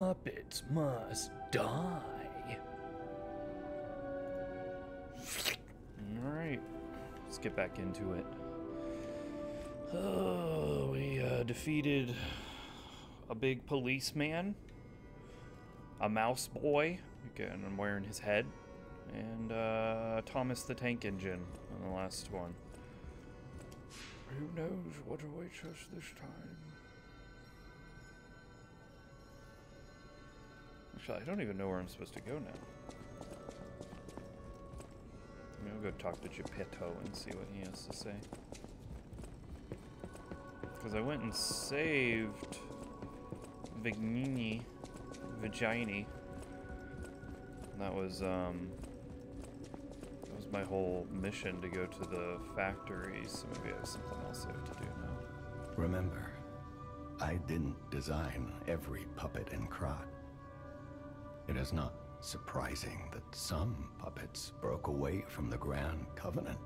Puppets must die. Alright, let's get back into it. Oh, we uh, defeated a big policeman, a mouse boy, again, I'm wearing his head, and uh, Thomas the Tank Engine on the last one. Who knows what awaits us this time? Actually, I don't even know where I'm supposed to go now. I will go talk to Geppetto and see what he has to say. Because I went and saved Vignini, Vigini. That was, um, that was my whole mission to go to the factory, so maybe I have something else I have to do now. Remember, I didn't design every puppet and Krat. It is not surprising that some puppets broke away from the Grand Covenant.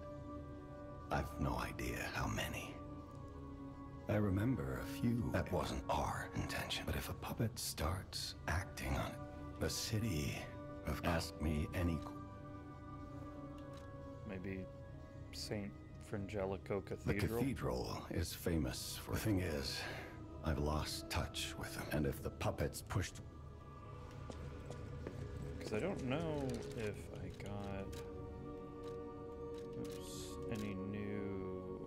I've no idea how many. I remember a few. That wasn't our intention. But if a puppet starts acting on it, the city of ask me any. Maybe St. Frangelico Cathedral? The Cathedral? cathedral is famous for. The thing is, I've lost touch with them. And if the puppets pushed Because I don't know if I got oops, any new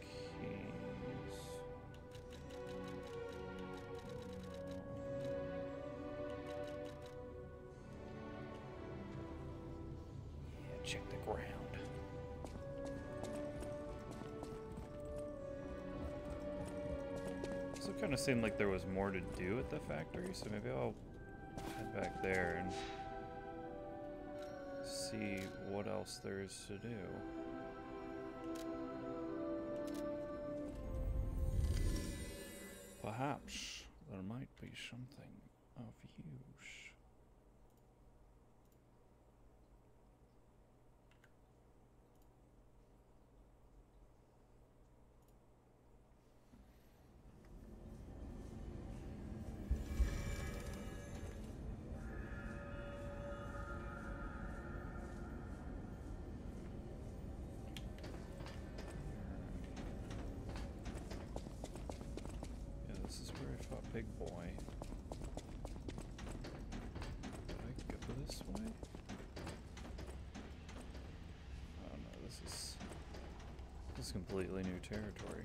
keys. Yeah, check the ground. So it kind of seemed like there was more to do at the factory, so maybe I'll back there and see what else there is to do. Perhaps there might be something of use. Completely new territory.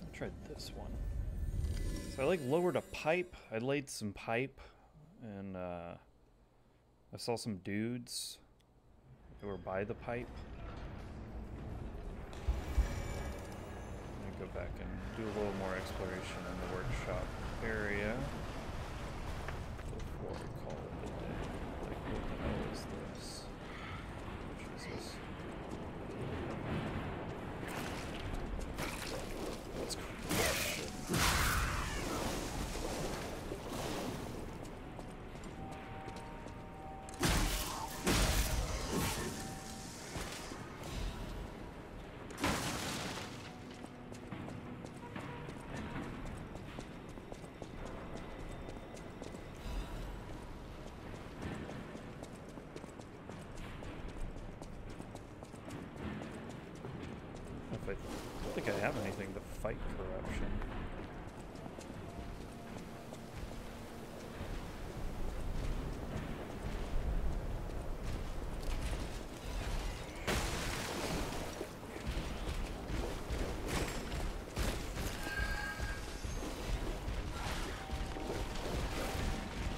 I tried this one. So I like lowered a pipe. I laid some pipe and uh, I saw some dudes who were by the pipe. I'm gonna go back and do a little more exploration in the workshop area think I have anything to fight corruption.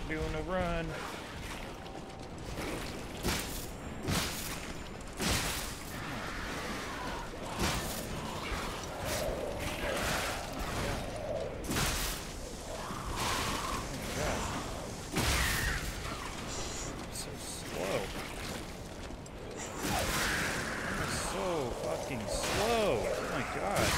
Doing a run. So slow. I'm so fucking slow. Oh my god.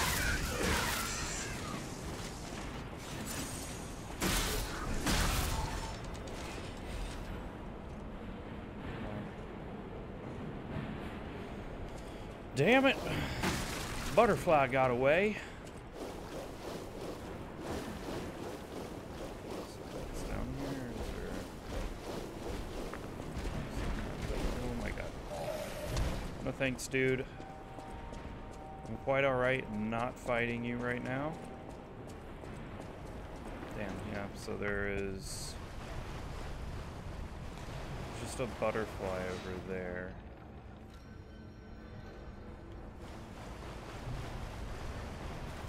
Damn it. Butterfly got away. Oh my god. No thanks, dude. I'm quite alright not fighting you right now. Damn, yeah, so there is just a butterfly over there.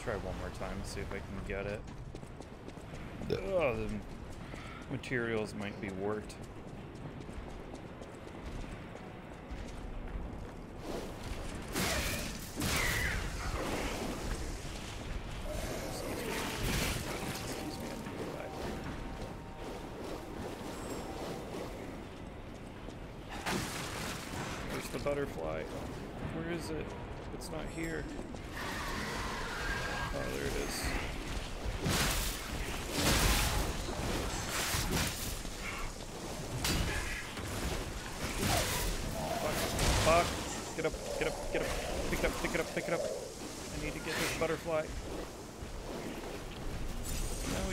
Try one more time, see if I can get it. Oh, the materials might be warped. Excuse me. Excuse me, I'm being alive. Where's the butterfly? Where is it? It's not here. Oh, there it is. Fuck. Fuck. Get up, get up, get up. Pick it up, pick it up, pick it up. I need to get this butterfly. No,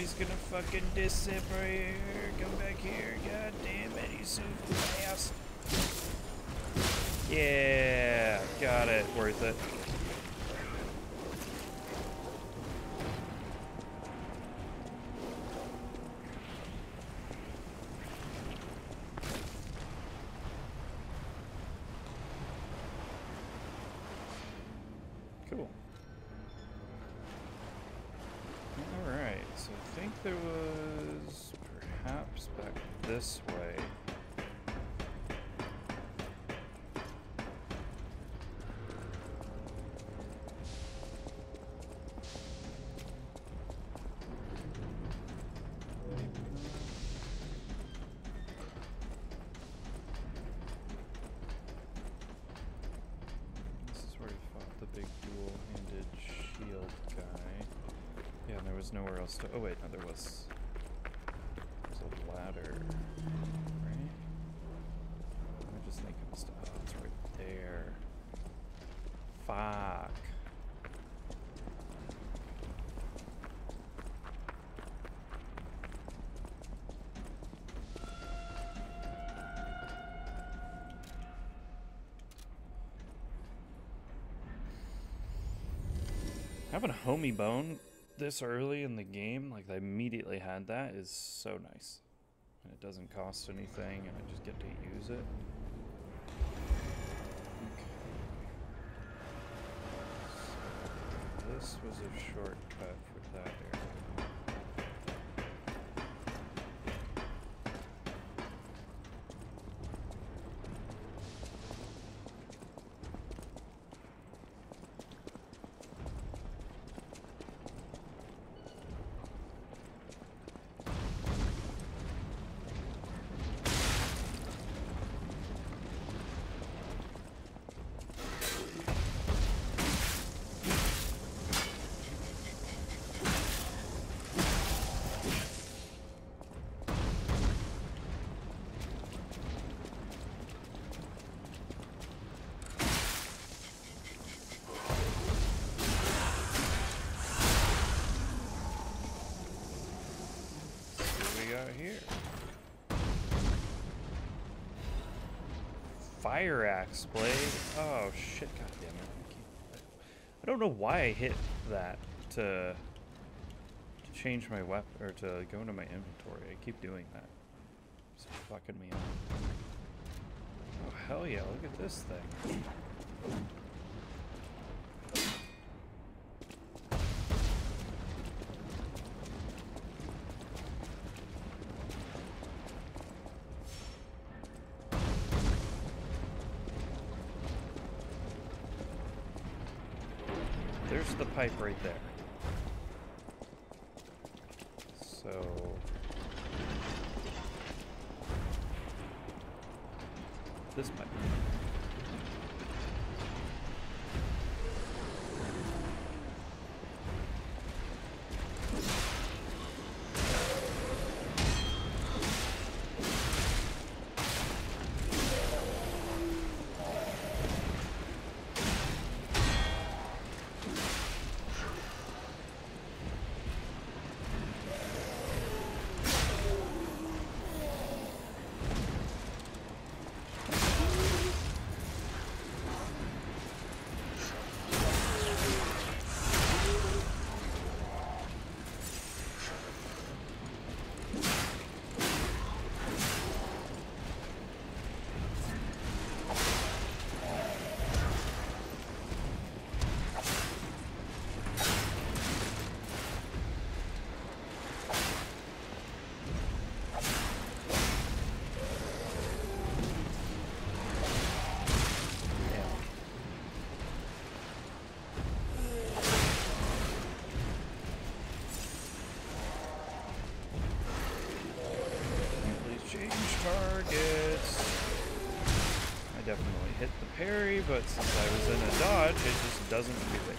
he's gonna fucking disappear. Come back here. God damn it, he's so fast. Yeah, got it. Worth it. Cool. Alright, so I think there was perhaps back this way. This is where he fought the big dual-handed shield guy. Yeah, and there was nowhere else to. Oh wait, there was. There's a ladder, right? Am I just thinking stuff? Oh, it's right there. Fuck. Having a homie bone this early in the game, like I immediately had that, is so nice. And it doesn't cost anything, and I just get to use it. Okay. So this was a shortcut for that area. What we got here? Fire axe blade. Oh shit! God damn it! I, don't know why I hit that to, to change my weapon or to go into my inventory. I keep doing that. It's fucking me up. Oh hell yeah! Look at this thing. There's the pipe right there. Parry, but since I was in a dodge, it just doesn't do it.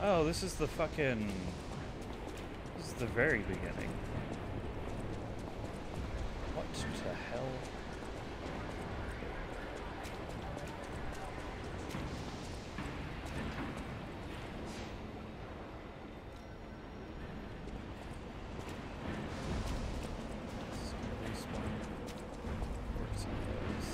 Oh, this is the fucking... This is the very beginning. What the hell? This is gonna respawn. Works on those.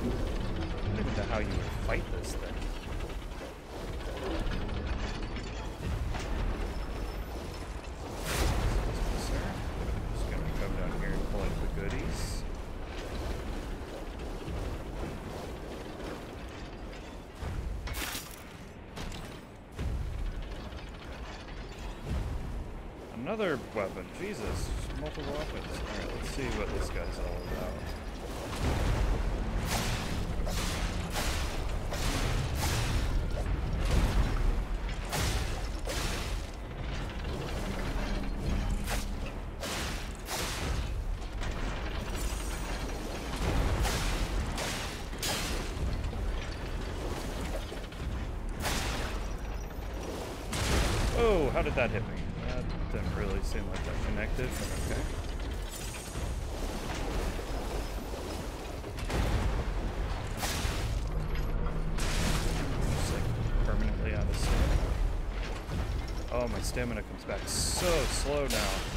I don't even know how you would fight this thing. Sir, just gonna come down here and collect the goodies. Another weapon. Jesus, multiple weapons. Alright, let's see what this guy's all about. Oh, how did that hit me? That didn't really seem like that connected, okay. Just like permanently out of stamina. Oh, my stamina comes back so slow now.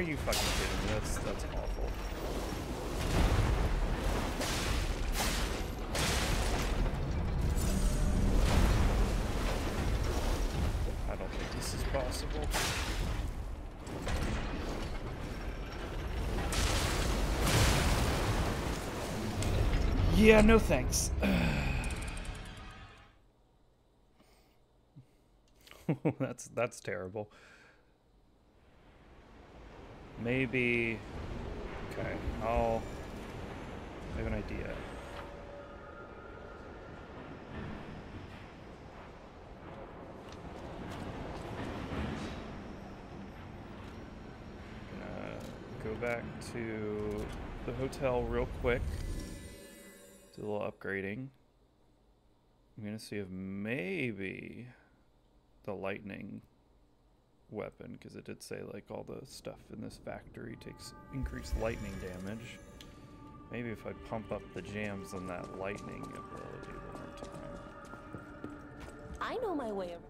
Are you fucking kidding me? That's that's awful. I don't think this is possible. Yeah, no thanks. that's that's terrible. Maybe. Okay, I'll. I have an idea. Gonna go back to the hotel real quick. Do a little upgrading. I'm gonna see if maybe the lightning weapon because it did say like all the stuff in this factory takes increased lightning damage. Maybe if I pump up the jams on that lightning ability one more time. I know my way around.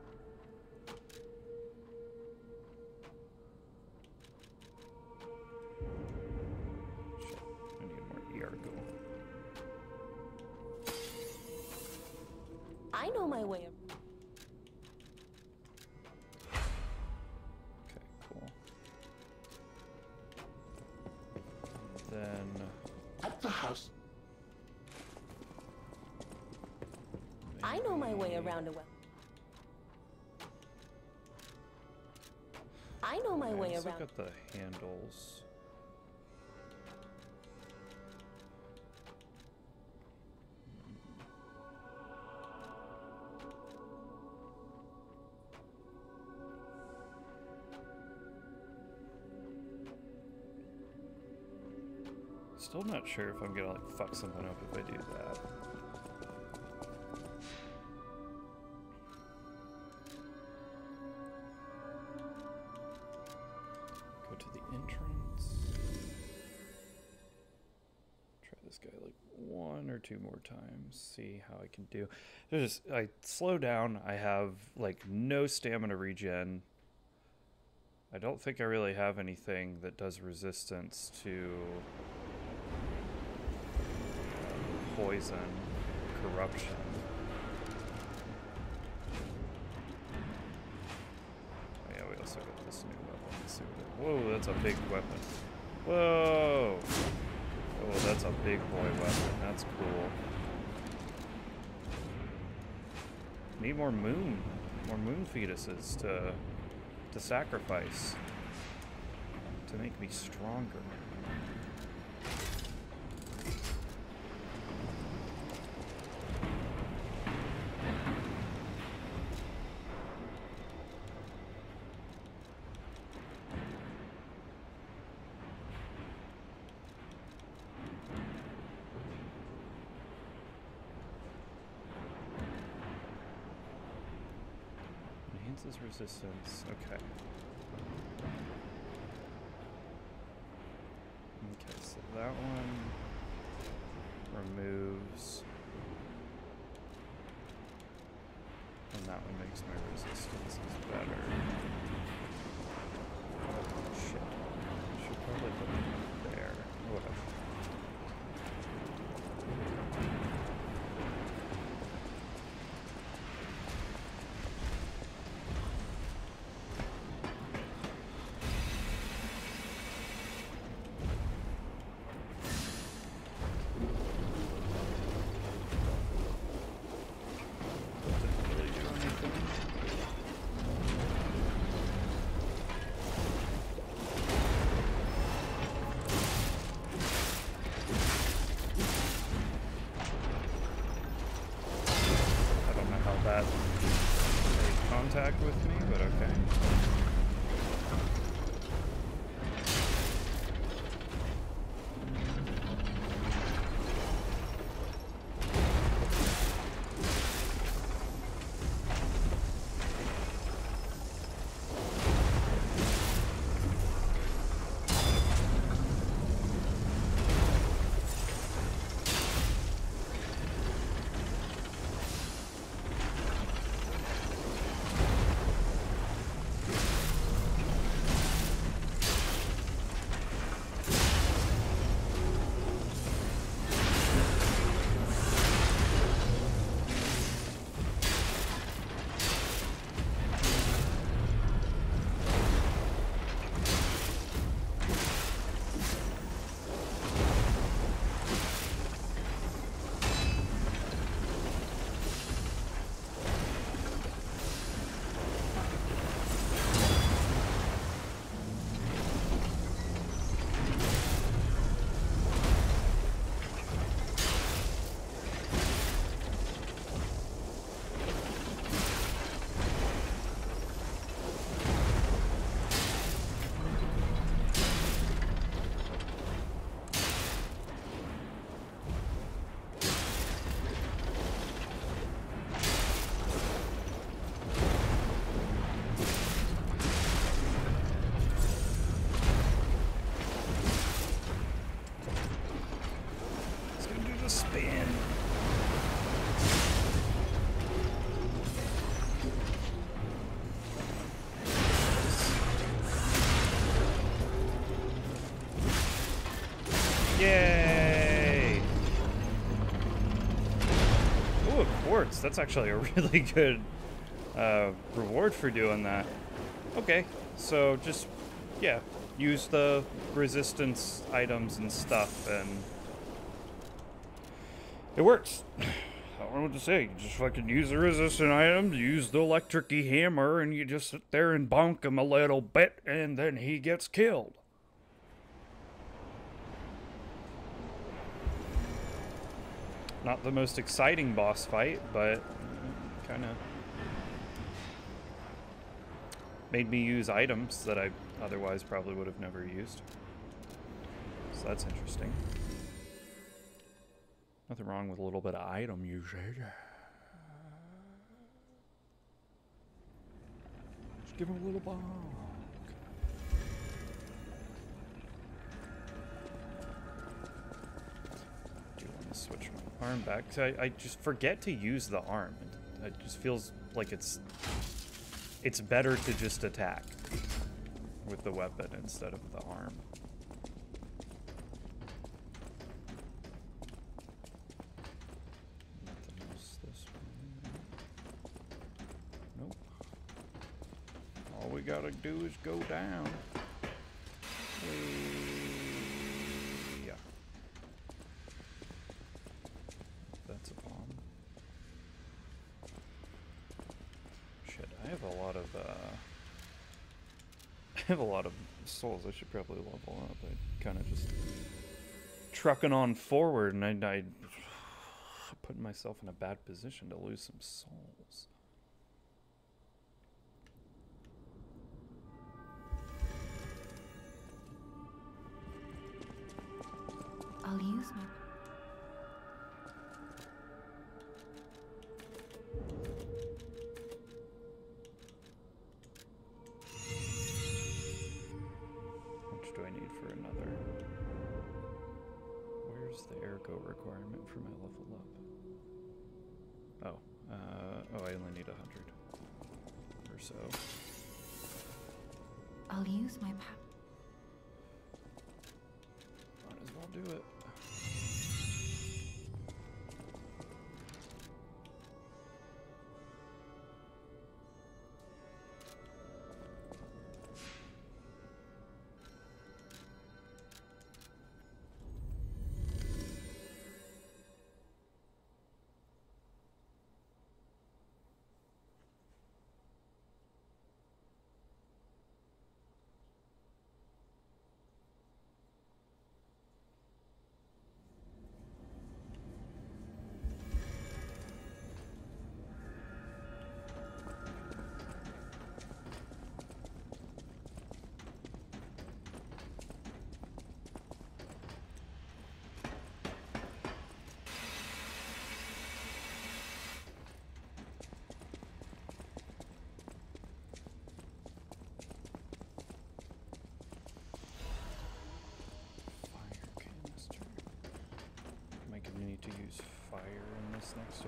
I need more Ergo. I know my way around. Way around a well. I know my way let's around. look at the handles. Still not sure if I'm gonna like fuck something up if I do that. Two more times. See how I can do. There's I slow down. I have like no stamina regen. I don't think I really have anything that does resistance to poison, corruption. Oh yeah, we also got this new weapon. Let's see what it- Whoa, that's a big weapon. Whoa! Oh, that's a big boy weapon. That's cool. Need more moon, more moon fetuses to to sacrifice to make me stronger. Resistance. Okay. Okay, so that one removes. And that one makes my resistance That's actually a really good uh, reward for doing that. Okay, so just, yeah, use the resistance items and stuff and it works. I don't know what to say. You just fucking use the resistant items, use the electricy hammer, and you just sit there and bonk him a little bit, and then he gets killed. Not the most exciting boss fight, but kind of made me use items that I otherwise probably would have never used. So that's interesting. Nothing wrong with a little bit of item usage. Just give him a little bonk. Switch my arm back. 'cause I, I just forget to use the arm. It, it just feels like it's it's better to just attack with the weapon instead of the arm. Nope. All we gotta do is go down. That's a bomb. Shit, I have a lot of, uh... I have a lot of souls I should probably level up. I kind of just... Trucking on forward, and I, I... Putting myself in a bad position to lose some souls. I'll use my. So. I'll use my power. In next?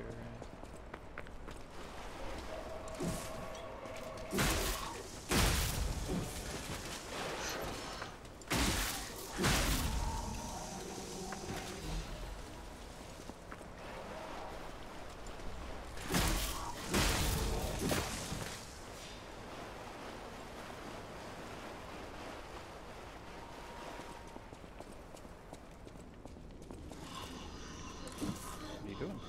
What are you doing?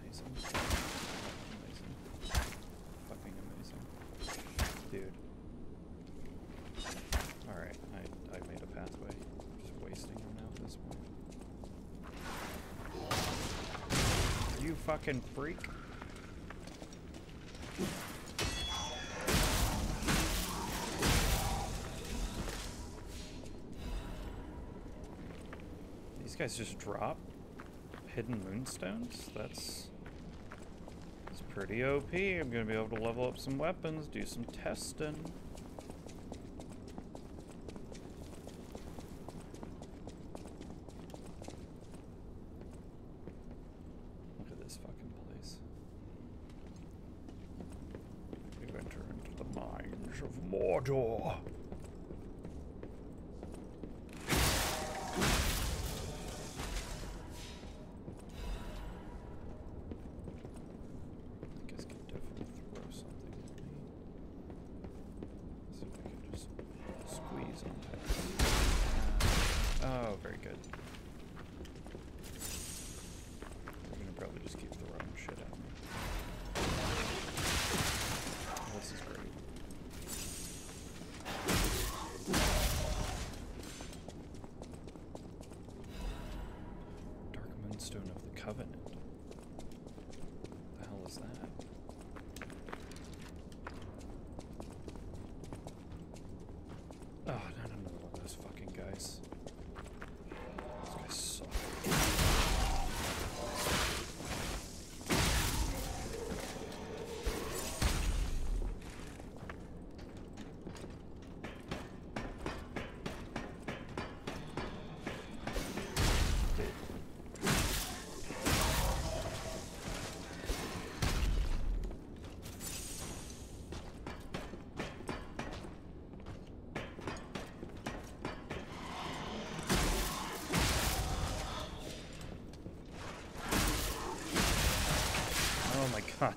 Amazing. Amazing. Fucking amazing. Dude. Alright, I, I made a pathway. Just wasting them now at this point. You fucking freak. These guys just drop hidden moonstones? That's that's pretty OP. I'm gonna be able to level up some weapons, do some testing.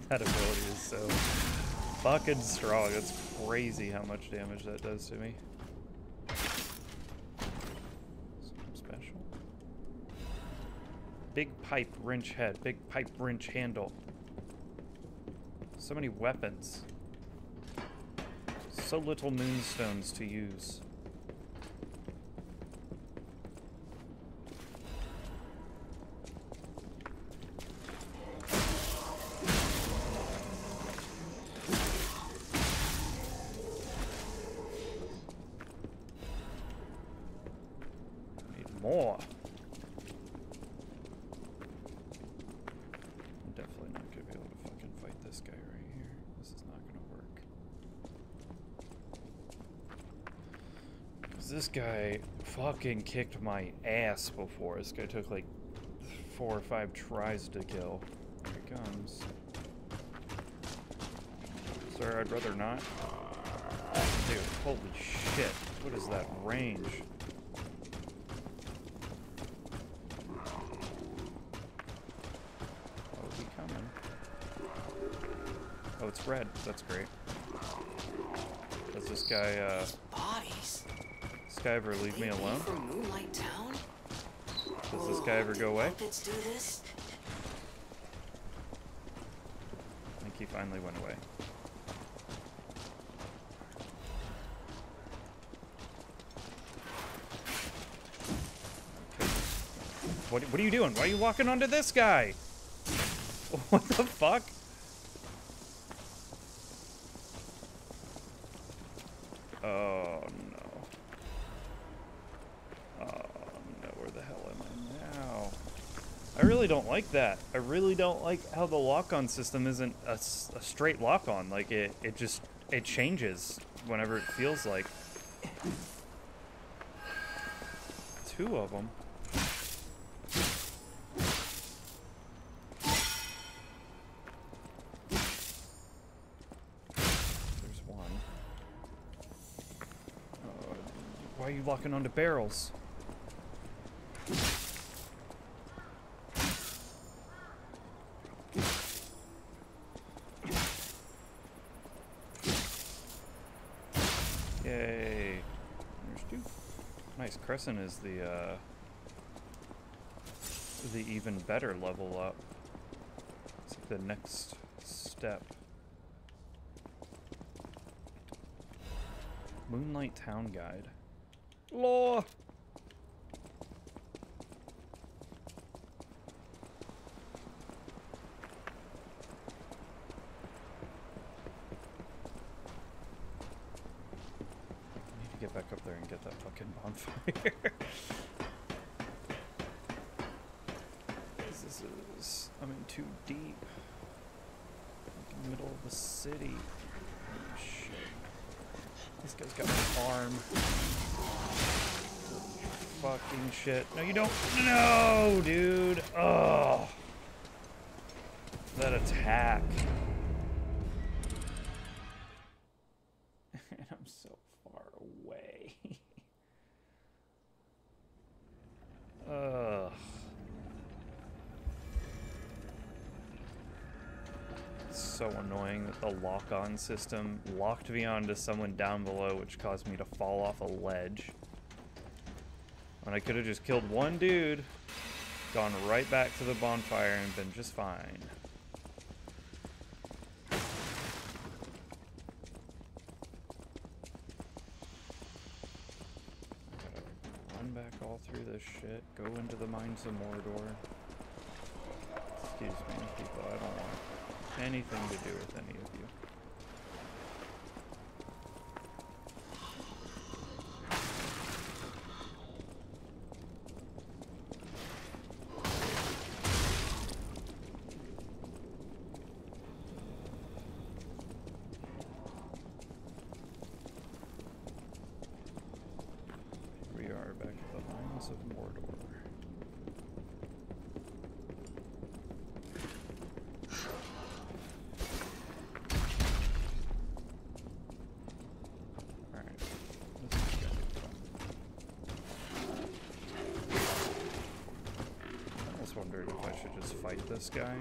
That ability is so fucking strong. It's crazy how much damage that does to me. Something special. Big pipe wrench head, big pipe wrench handle. So many weapons. So little moonstones to use. Need more. I'm definitely not gonna be able to fucking fight this guy right here. This is not gonna work. Cause this guy fucking kicked my ass before. This guy took like four or five tries to kill. Here he comes. Sir, I'd rather not. Dude, holy shit. What is that range? Oh, he coming? Oh, it's red. That's great. Does this guy, uh. This guy ever leave me alone? From Moonlight Town? Does this guy ever go away? Puppets do this? I think he finally went away. Okay. What, what are you doing? Why are you walking onto this guy? What the fuck? Oh no. Oh no, where the hell am I now? I really don't like that. I really don't like how the lock-on system isn't a straight lock-on. Like it, it just it changes whenever it feels like. Two of them. There's one. Uh, why are you locking onto barrels? Yay. There's two. Crescent is the, uh, the even better level up. It's like the next step. Moonlight Town Guide. Law! I need to get back up there and get that fucking bonfire. this is. I'm in too deep. Like in the middle of the city. Holy shit. This guy's got my arm. Fucking shit. No, you don't. No, dude. Oh. That attack. Lock-on system locked me onto someone down below, which caused me to fall off a ledge. When I could have just killed one dude, gone right back to the bonfire, and been just fine. let's fight this guy.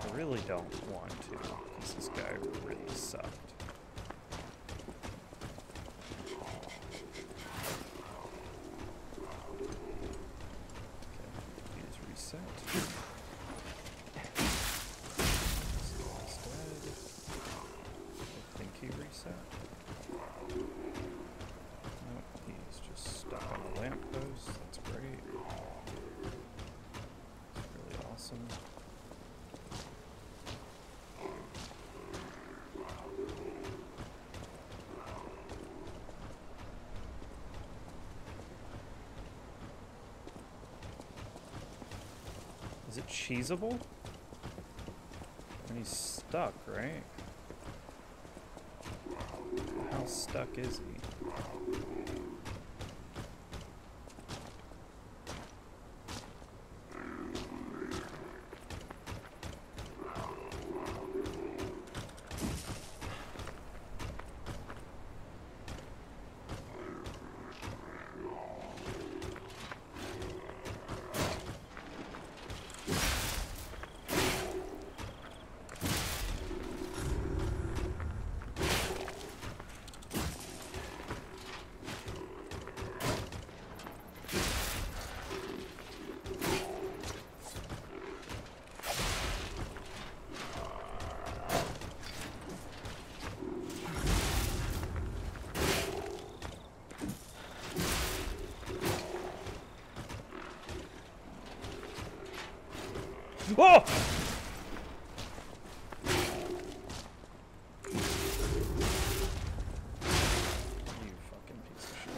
I really don't want to, because this guy really sucked. Is it cheesable? And he's stuck, right? How stuck is he? Oh! You fucking piece of shit.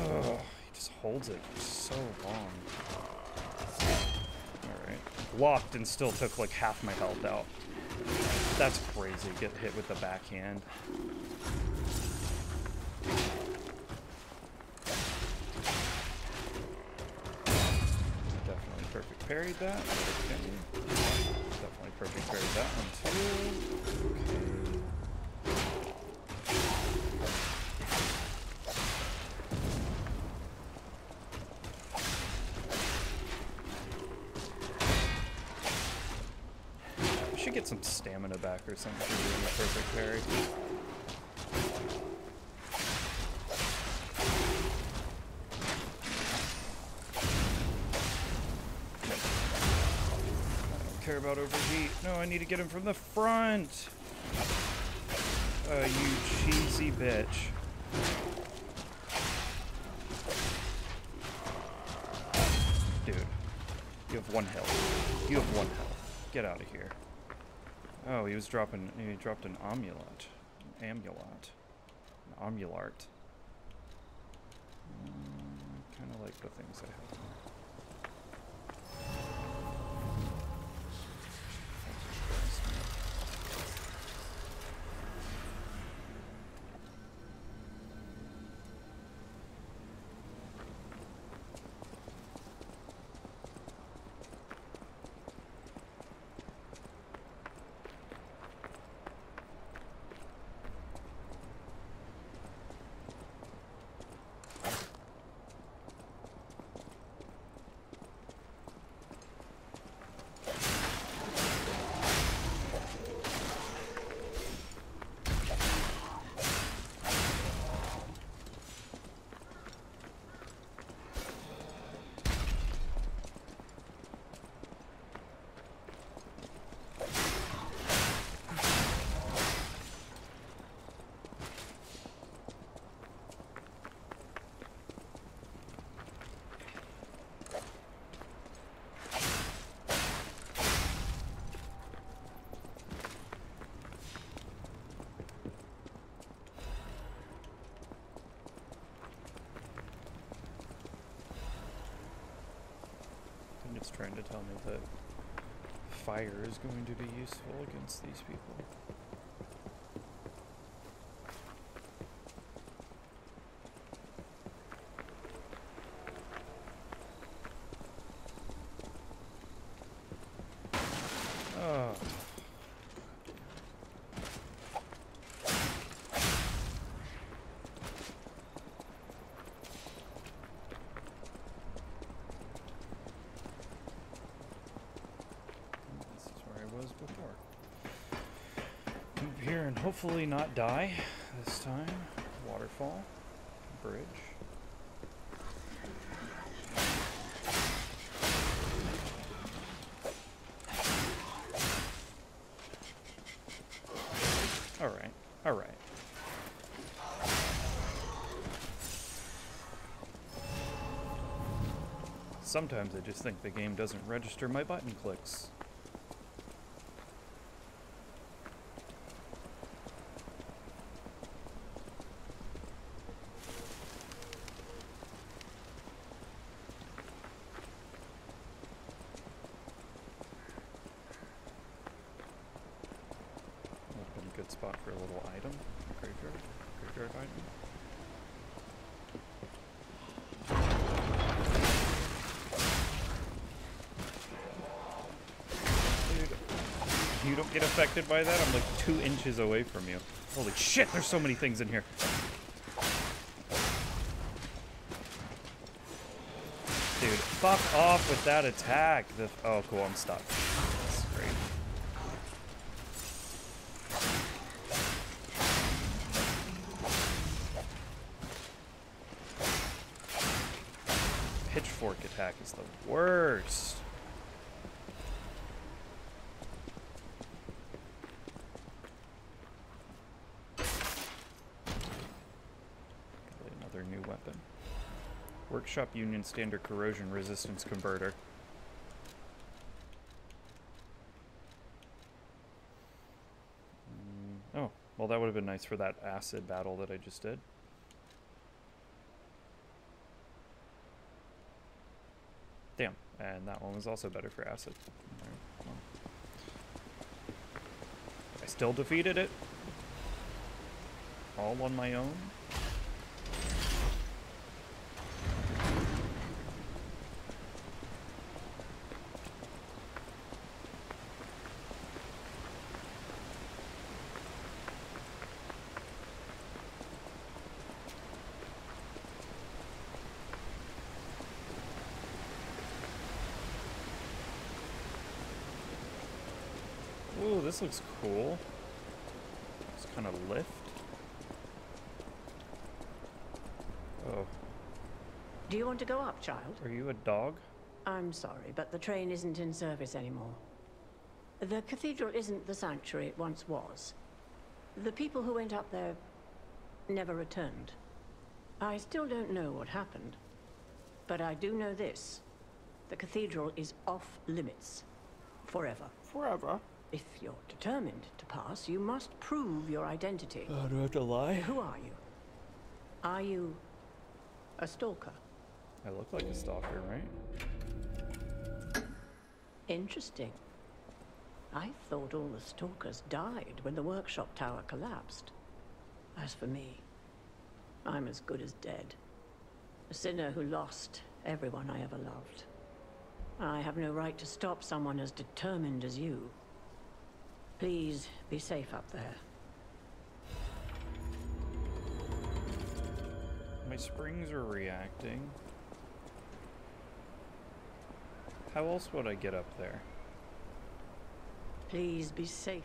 Ugh, he just holds it for so long. Alright. Blocked and still took like half my health out. That's crazy. Get hit with the backhand. Definitely perfect parried that. Okay. Definitely perfect parried that one too. Okay. I should get some stamina back or something for doing the perfect parry. I don't care about overheat. No, I need to get him from the front. Uh, you cheesy bitch. Dude, you have one health. You have one health. Get out of here. Oh, he was dropping. He dropped an amulet, an amulet, an amulart. Mm, kind of like the things I have. I think it's trying to tell me that fire is going to be useful against these people. Oh. was before. Come up here and hopefully not die this time. Waterfall. Bridge. Alright, alright. Sometimes I just think the game doesn't register my button clicks. Would have been a good spot for a little item. Graveyard. Graveyard item. Dude, you don't get affected by that? I'm like two inches away from you. Holy shit, there's so many things in here. Dude, fuck off with that attack. The, oh, cool, I'm stuck. That's great. Pitchfork attack is the worst. Probably Another new weapon. Workshop Union Standard Corrosion Resistance Converter. Mm, oh, well, that would have been nice for that acid battle that I just did. Damn, and that one was also better for acid. I still defeated it. All on my own. This looks cool. It's kind of lift. Oh, Do you want to go up, child? are you a dog? I'm sorry, but the train isn't in service anymore. The cathedral isn't the sanctuary it once was. The people who went up there never returned. I still don't know what happened, but I do know this. The cathedral is off limits. Forever. Forever. If you're determined to pass, you must prove your identity. Uh, do I have to lie? Who are you? Are you a stalker? I look like a stalker, right? Interesting. I thought all the stalkers died when the workshop tower collapsed. As for me, I'm as good as dead. A sinner who lost everyone I ever loved. I have no right to stop someone as determined as you. Please be safe up there. My springs are reacting. How else would I get up there? Please be safe.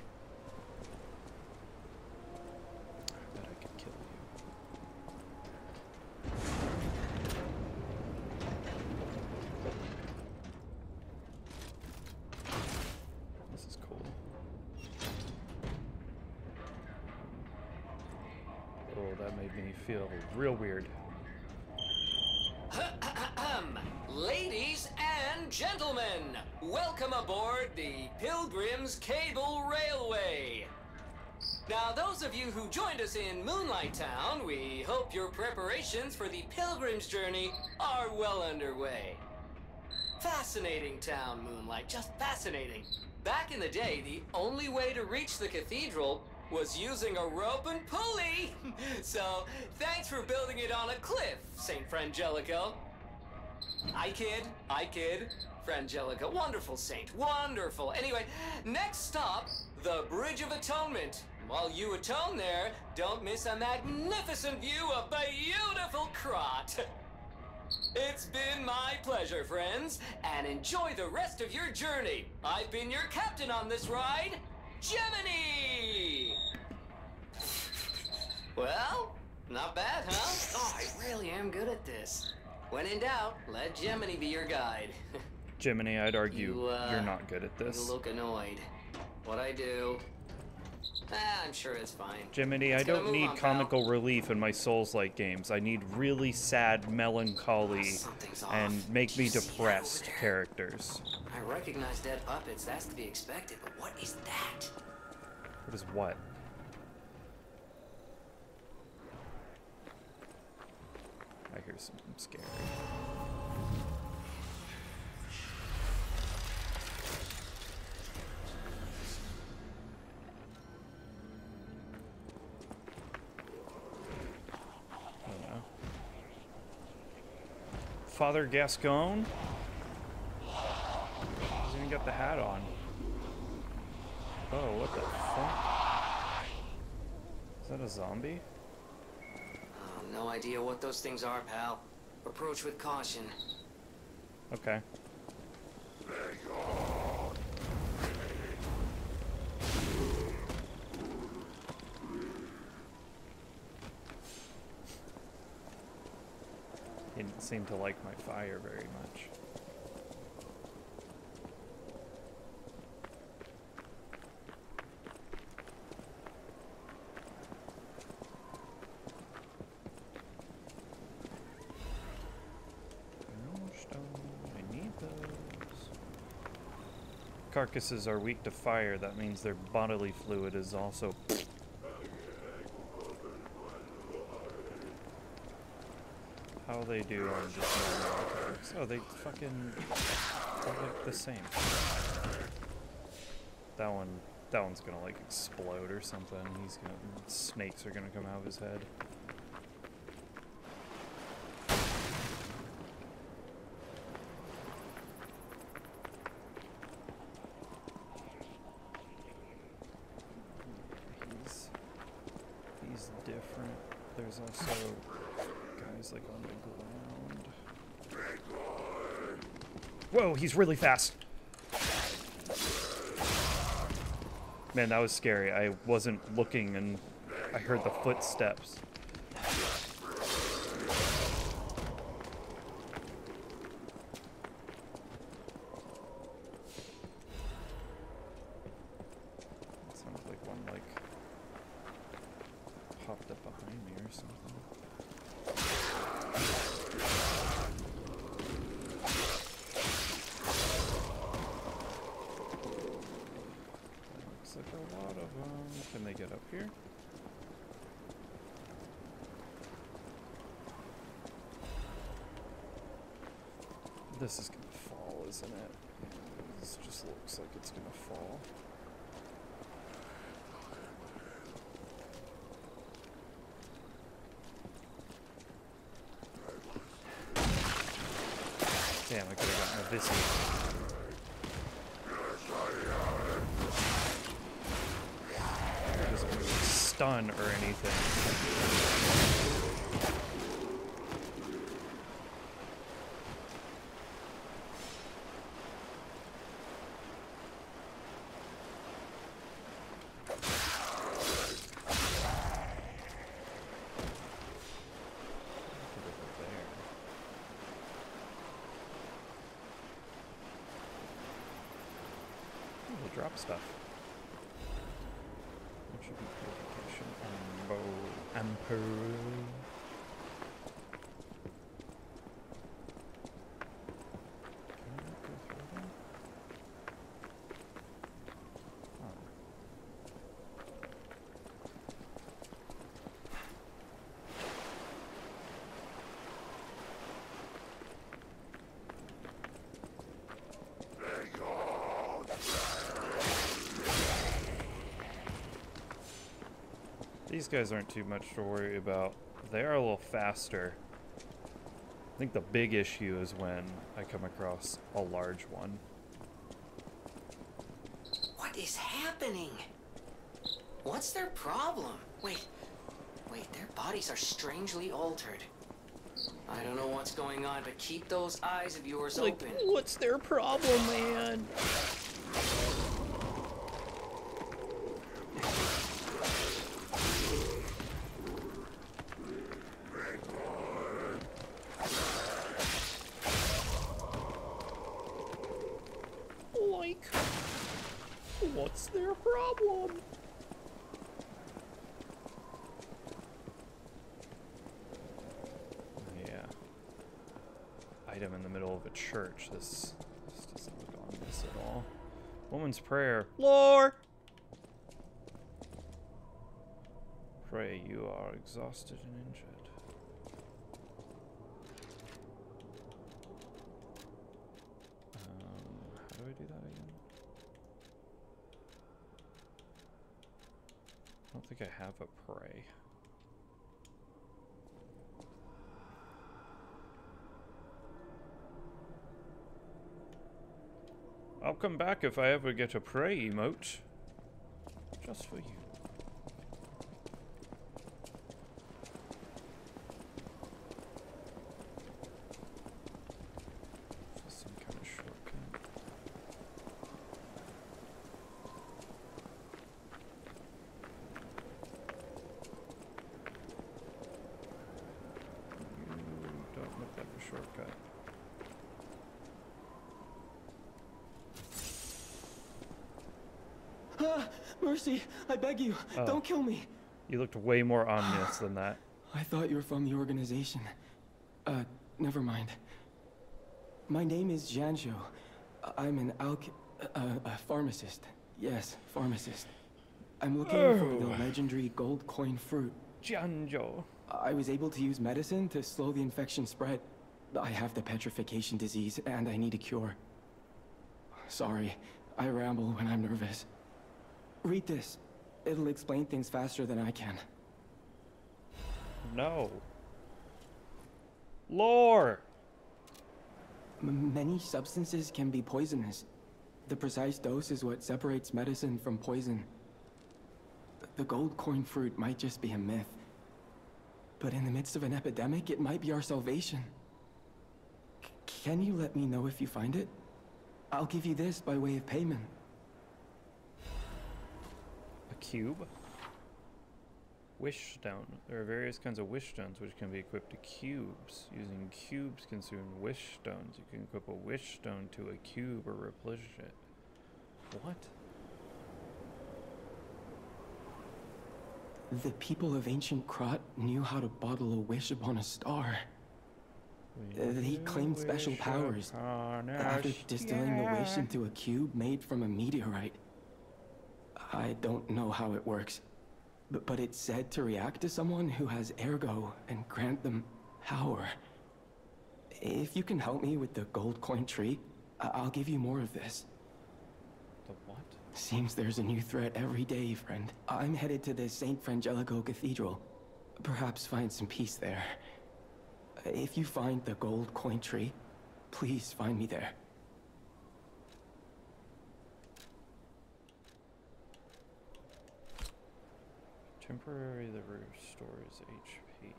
Preparations for the Pilgrim's journey are well underway. Fascinating town, Moonlight, just fascinating. Back in the day, the only way to reach the cathedral was using a rope and pulley. so, thanks for building it on a cliff, St. Frangelico. I kid, I kid. Frangelica, wonderful saint, wonderful. Anyway, next stop, the Bridge of Atonement. While you atone there, don't miss a magnificent view of beautiful Krat. It's been my pleasure, friends, and enjoy the rest of your journey. I've been your captain on this ride, Gemini! Well, not bad, huh? Oh, I really am good at this. When in doubt, let Gemini be your guide. Gemini, I'd argue You, uh, you're not good at this. You look annoyed. What I do? Ah, I'm sure it's fine. Jiminy, I get a don't need on, pal. comical relief in my Souls-like games. I need really sad, melancholy, off. and make me Do you see that over depressed characters. I recognize dead puppets. That's to be expected. But what is that? What is what? I hear something scary. Father Gascon? He's even got the hat on. Oh, what the fuck? Is that a zombie? Oh, no idea what those things are, pal. Approach with caution. Okay. Didn't seem to like my fire very much. Carcasses are weak to fire. That means their bodily fluid is also. How they do on just normal. Oh, they fucking. Like the same. That one. That one's gonna like explode or something. He's gonna. Snakes are gonna come out of his head. He's he's different. There's also guys like on the ground. Whoa, he's really fast. Man, that was scary. I wasn't looking and I heard the footsteps. Popped up behind me or something. Looks like a lot of them. Can they get up here? This is gonna fall, isn't it? This just looks like it's gonna fall. Damn, I could have gotten a Visi. It doesn't really stun or anything. Put it up there. Oh, they drop stuff. Can I not go through them? Oh. These guys aren't too much to worry about. They are a little faster. I think the big issue is when I come across a large one. What is happening? What's their problem? Wait, wait, their bodies are strangely altered. I don't know what's going on, but keep those eyes of yours Like, open. what's their problem, man? Like, what's their problem? Yeah. Item in the middle of a church. This, this doesn't look ominous at all. Woman's prayer. Lore! Pray you are exhausted and injured. Um, how do I do that again? I don't think I have a pray. Come back if I ever get a pray emote. Just for you. Just some kind of shortcut. You don't look like a shortcut. Ah, mercy, I beg you, Oh. don't kill me. You looked way more ominous than that. I thought you were from the organization. Uh, never mind. My name is Janjo. I'm an alch... Uh, a pharmacist. Yes, pharmacist. I'm looking for the Oh. legendary gold coin fruit. Janjo. I was able to use medicine to slow the infection spread. I have the petrification disease, and I need a cure. Sorry, I ramble when I'm nervous. Read this. It'll explain things faster than I can. No. Lore! M- many substances can be poisonous. The precise dose is what separates medicine from poison. The gold coin fruit might just be a myth. But in the midst of an epidemic, it might be our salvation. C- can you let me know if you find it? I'll give you this by way of payment. Cube? Wish stone. There are various kinds of wish stones which can be equipped to cubes. Using cubes consume wish stones. You can equip a wish stone to a cube or replenish it. What? The people of ancient Krat knew how to bottle a wish upon a star. They claimed special powers After distilling the wish into a cube made from a meteorite. I don't know how it works, but, but it's said to react to someone who has ergo and grant them power. If you can help me with the gold coin tree, I- I'll give you more of this. The what? Seems there's a new threat every day, friend. I'm headed to the St. Frangelico Cathedral. Perhaps find some peace there. If you find the gold coin tree, please find me there. Temporary that restores HP.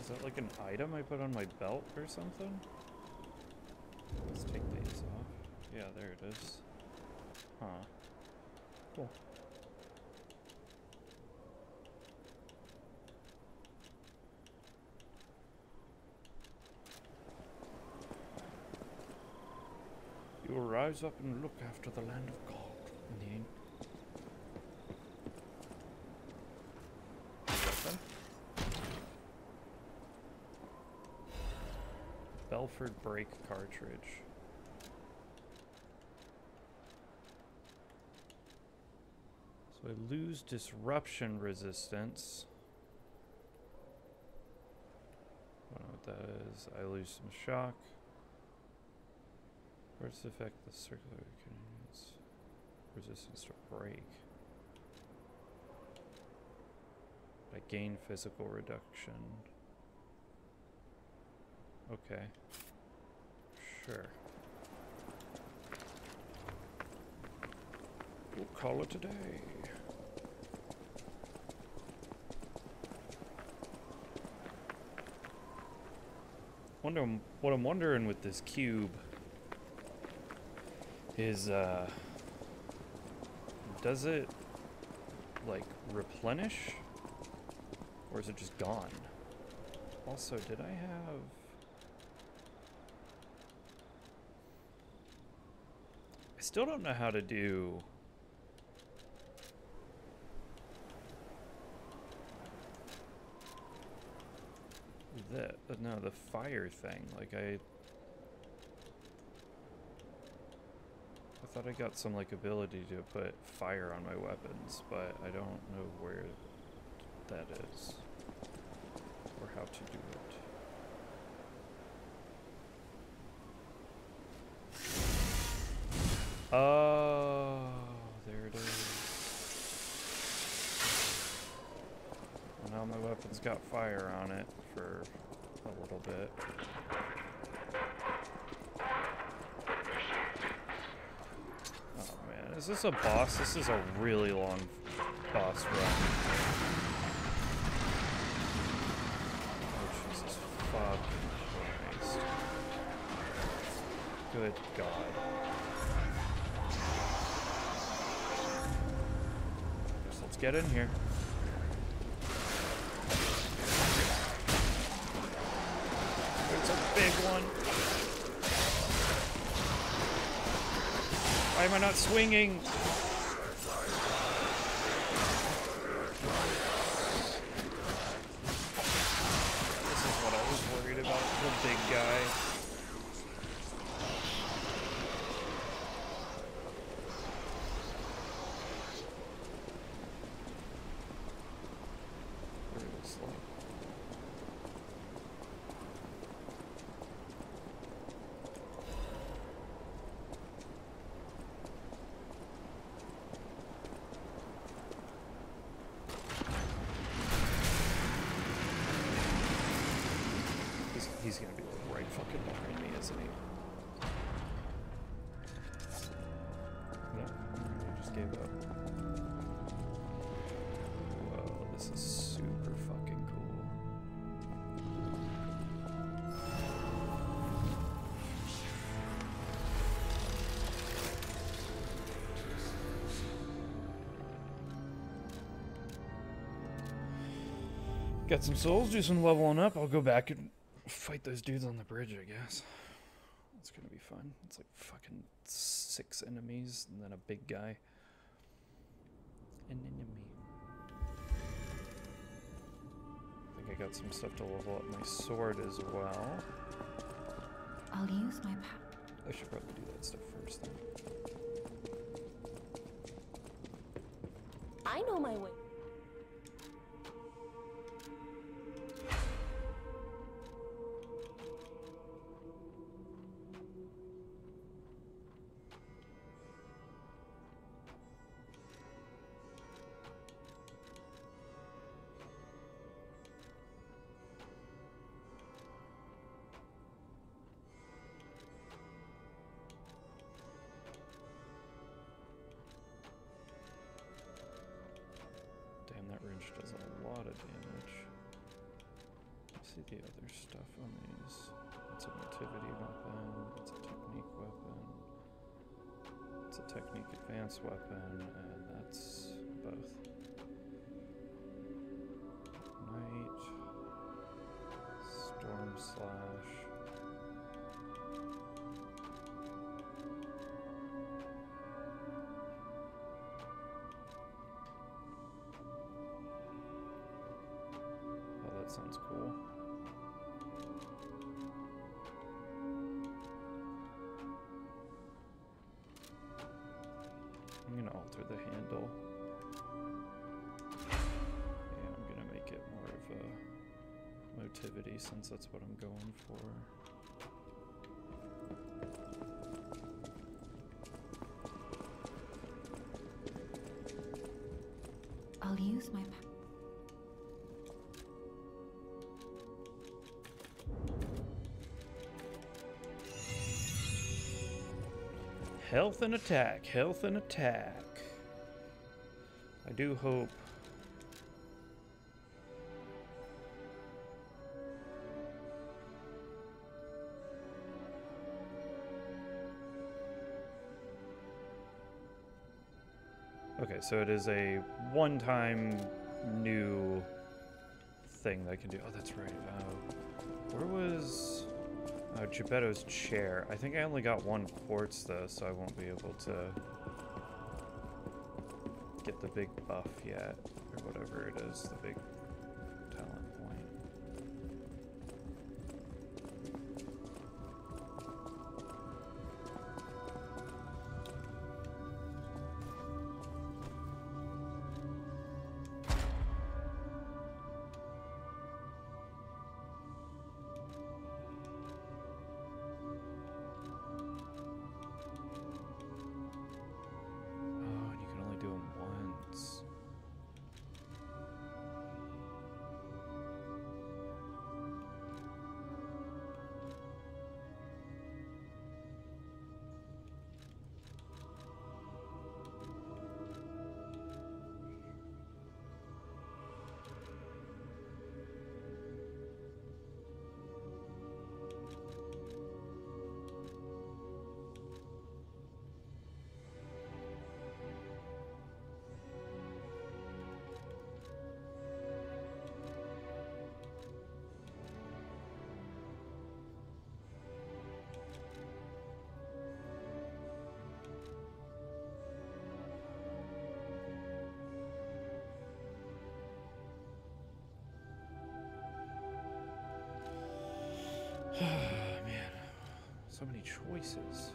Is that like an item I put on my belt or something? Let's take these off. Yeah, there it is. Huh. Cool. Will rise up and look after the land of God. in the an- Weapon? Belford brake cartridge. So I lose disruption resistance. I don't know what that is. I lose some shock. Parts affect the circular resistance to break. I gain physical reduction. Okay. Sure. We'll call it a day. Wonder what I'm wondering with this cube is uh does it like replenish or is it just gone? Also, did I have I still don't know how to do that no the fire thing like I thought I got some like ability to put fire on my weapons but I don't know where that is or how to do it oh there it is Well, now my weapon's got fire on it for a little bit. Oh man, is this a boss? This is a really long boss run. Oh Jesus fucking Christ. Good God. Let's get in here. It's a big one. Why am I not swinging? This is what I was worried about, the big guy. Where is, like, He's, gonna be like right fucking behind me, isn't he? No, he just gave up. Whoa, this is super fucking cool. Got some souls, do some leveling up. I'll go back and fight those dudes on the bridge, I guess. It's gonna be fun. It's like fucking six enemies and then a big guy. An enemy. I think I got some stuff to level up my sword as well. I'll use my power. I should probably do that stuff first then. I know my way. Damage. Let's see the other stuff on these. It's a motivity weapon, it's a technique weapon, it's a technique advanced weapon, and that's both. Knight, Storm Slash. Alter the handle. Yeah, I'm gonna make it more of a motivity since that's what I'm going for. I'll use my. Health and attack, health and attack. Do hope. Okay, so it is a one-time new thing that I can do. Oh, that's right. Uh, where was uh, Geppetto's chair? I think I only got one quartz though, so I won't be able to get the big buff yet, or whatever it is, the big so many choices.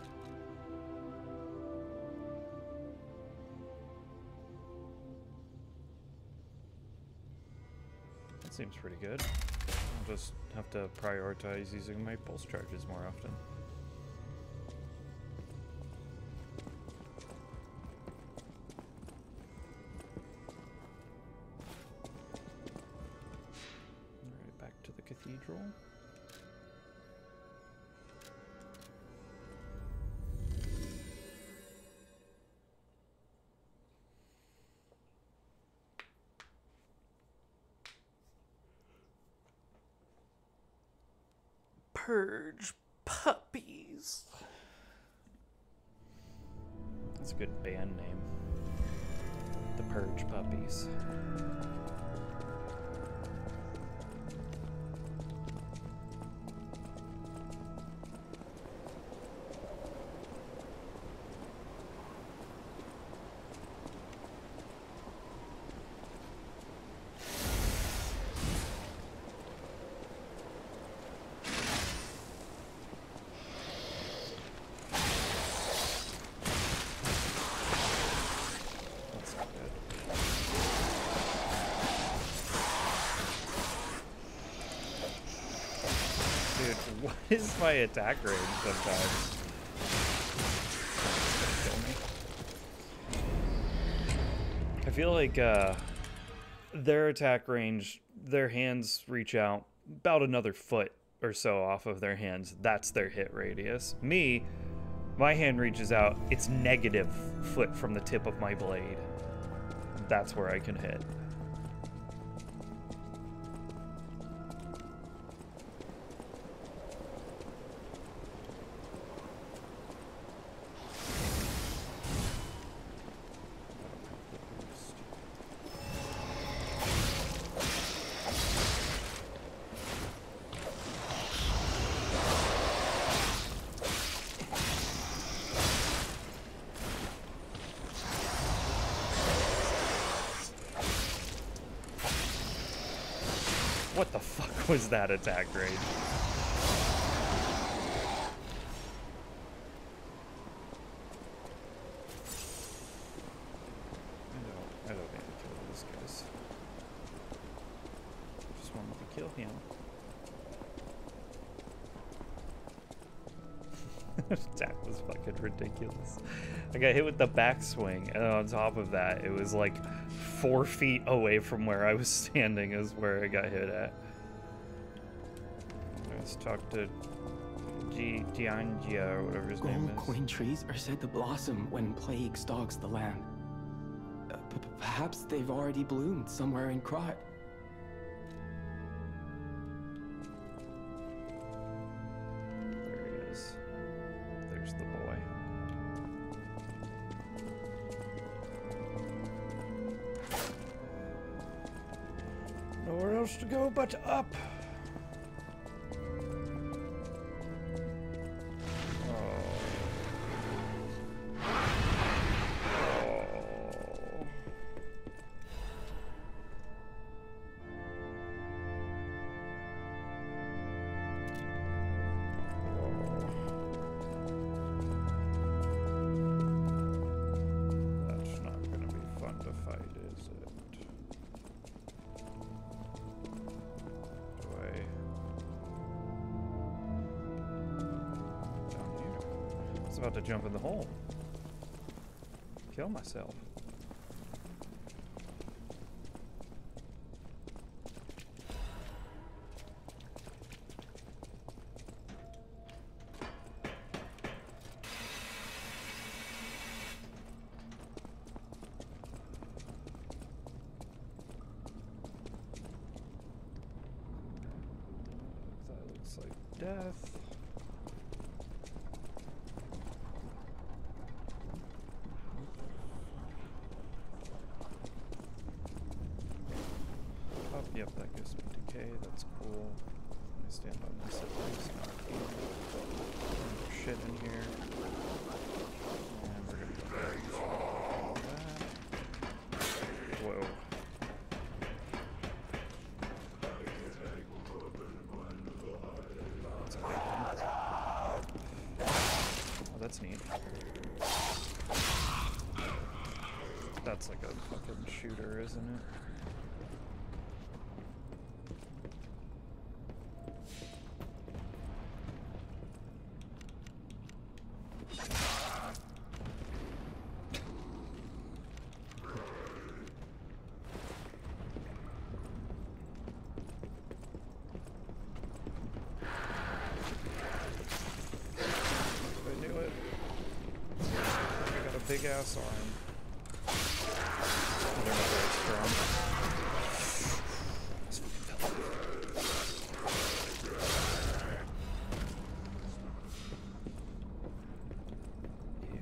That seems pretty good. I'll just have to prioritize using my pulse charges more often. My attack range sometimes? I feel like uh, their attack range, their hands reach out about another foot or so off of their hands. That's their hit radius. Me, my hand reaches out, it's negative foot from the tip of my blade. That's where I can hit. That attack range? I don't, I don't need to kill these guys. Just wanted to kill him. Attack was fucking ridiculous. I got hit with the backswing, and on top of that, it was like four feet away from where I was standing, is where I got hit at. Talk to G- Giangia or whatever his name Gold is. coin trees are said to blossom when plague stalks the land. Uh, perhaps they've already bloomed somewhere in Krat. There he is. There's the boy. Nowhere else to go but up. About to jump in the hole. Kill myself. That looks like death. Oh, yep, that gives me decay. That's cool. Let me stand on this at least. Not more shit in here. And we're gonna go ahead and all that. Whoa. That's a big one. Oh, that's neat. That's like a fucking shooter, isn't it? Big ass arm. Oh, they're not very strong. This fucking fell. Ew.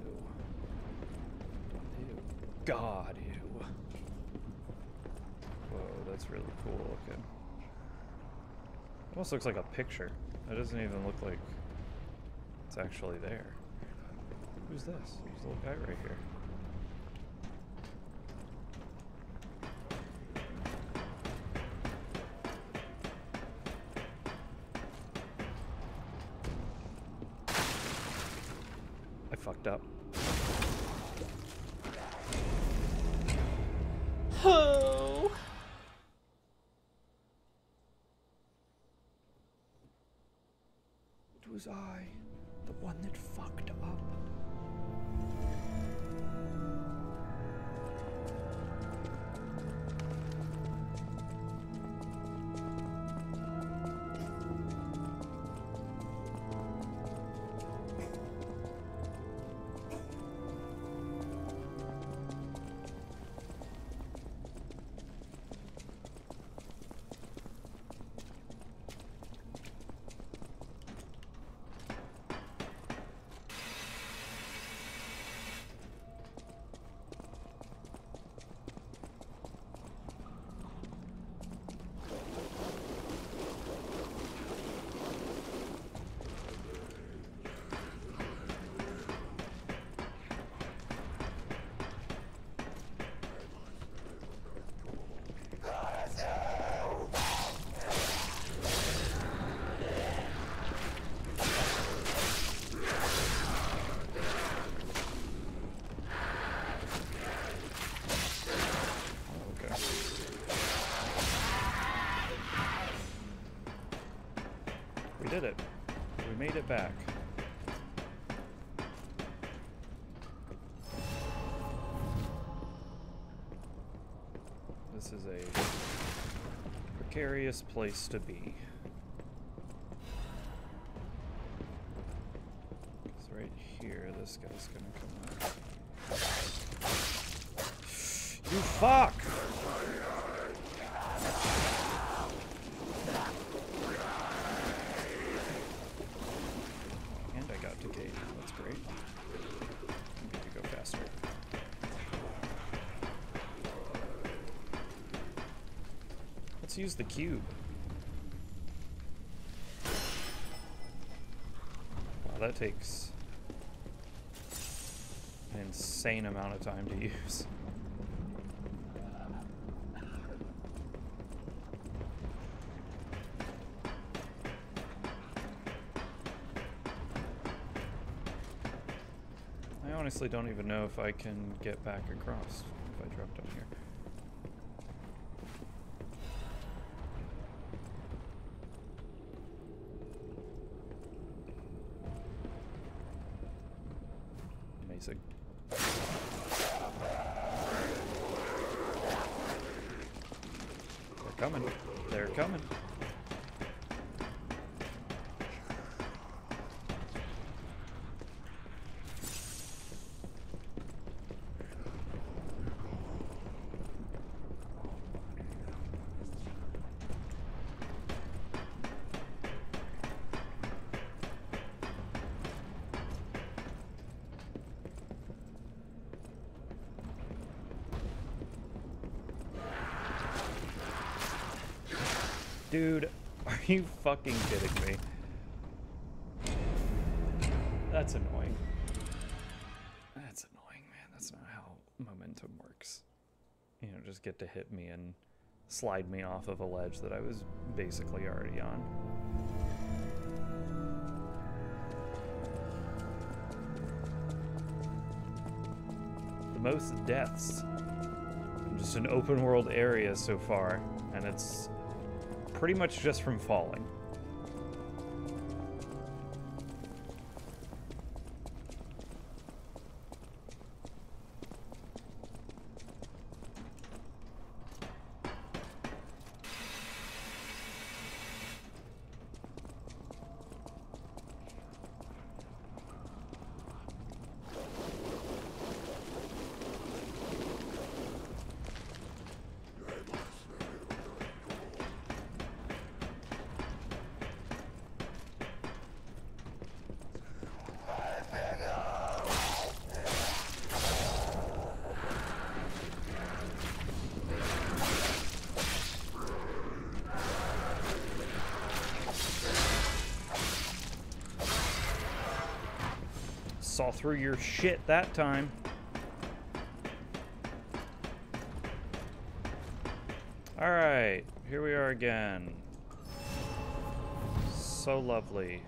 Ew. God, ew. Whoa, that's really cool looking. Almost looks like a picture. That doesn't even look like it's actually there. Who's this? There's a little guy right here. Made it back. This is a precarious place to be. 'Cause right here, this guy's gonna come out. You fuck! And I got decayed. That's great. I need to go faster. Use the cube. Wow, that takes an insane amount of time to use. I honestly don't even know if I can get back across if I drop down here. Amazing. They're coming. They're coming. Dude, are you fucking kidding me? That's annoying. That's annoying, man. That's not how momentum works. You know, just get to hit me and slide me off of a ledge that I was basically already on. The most deaths just an open world area so far, and it's pretty much just from falling. Saw through your shit that time. Alright, here we are again. So lovely.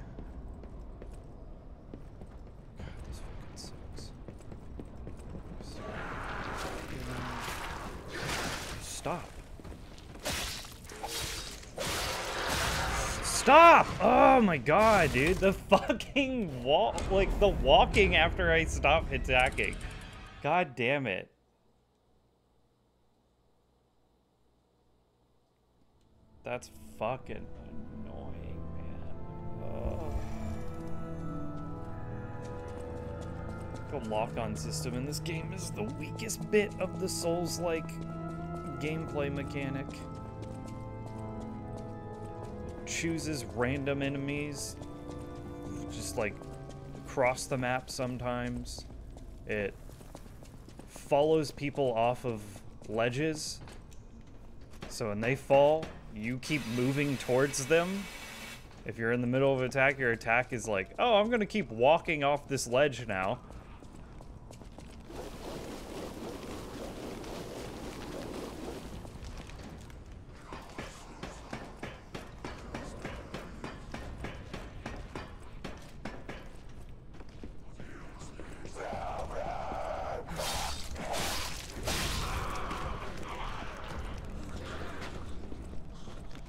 God, this fucking sucks. Stop. Stop! Oh my god, dude. The fucking walk, like the walking after I stop attacking. God damn it. That's fucking annoying, man. Ugh. The lock-on system in this game is the weakest bit of the Souls-like gameplay mechanic chooses random enemies just like across the map sometimes. It follows people off of ledges. So when they fall, you keep moving towards them. If you're in the middle of attack, your attack is like, oh, I'm going to keep walking off this ledge now.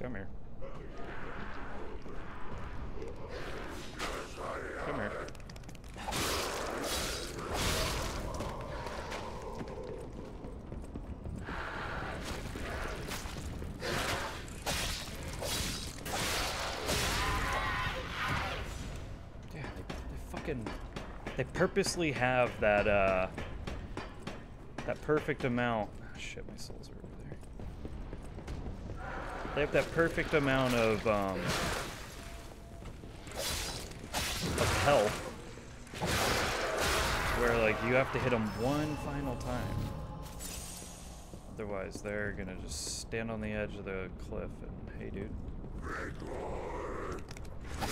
Come here. Come here. Yeah, they, they fucking they purposely have that uh that perfect amount. shit, my souls are over there. They have that perfect amount of um, of health, where like you have to hit them one final time. Otherwise, they're gonna just stand on the edge of the cliff and, hey, dude. So I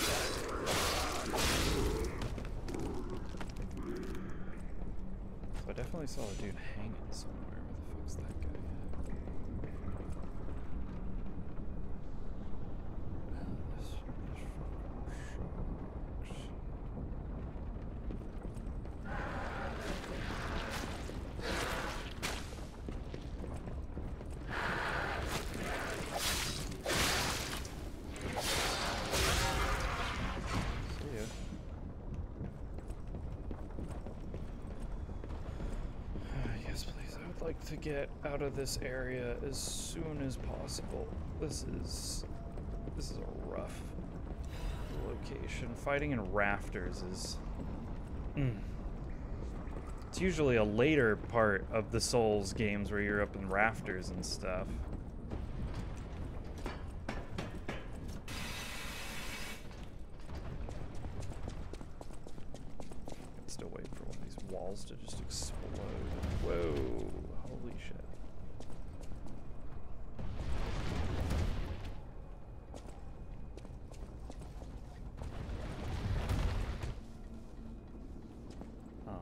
definitely saw a dude hanging somewhere. Where the fuck's that guy at? This- this fucking sucks. See ya. yes, please. I would like to get out of this area as soon as possible. This is this is a rough location. Fighting in rafters is Mm. It's usually a later part of the Souls games where you're up in rafters and stuff. Still waiting for one of these walls to just explode. Whoa, holy shit. Um,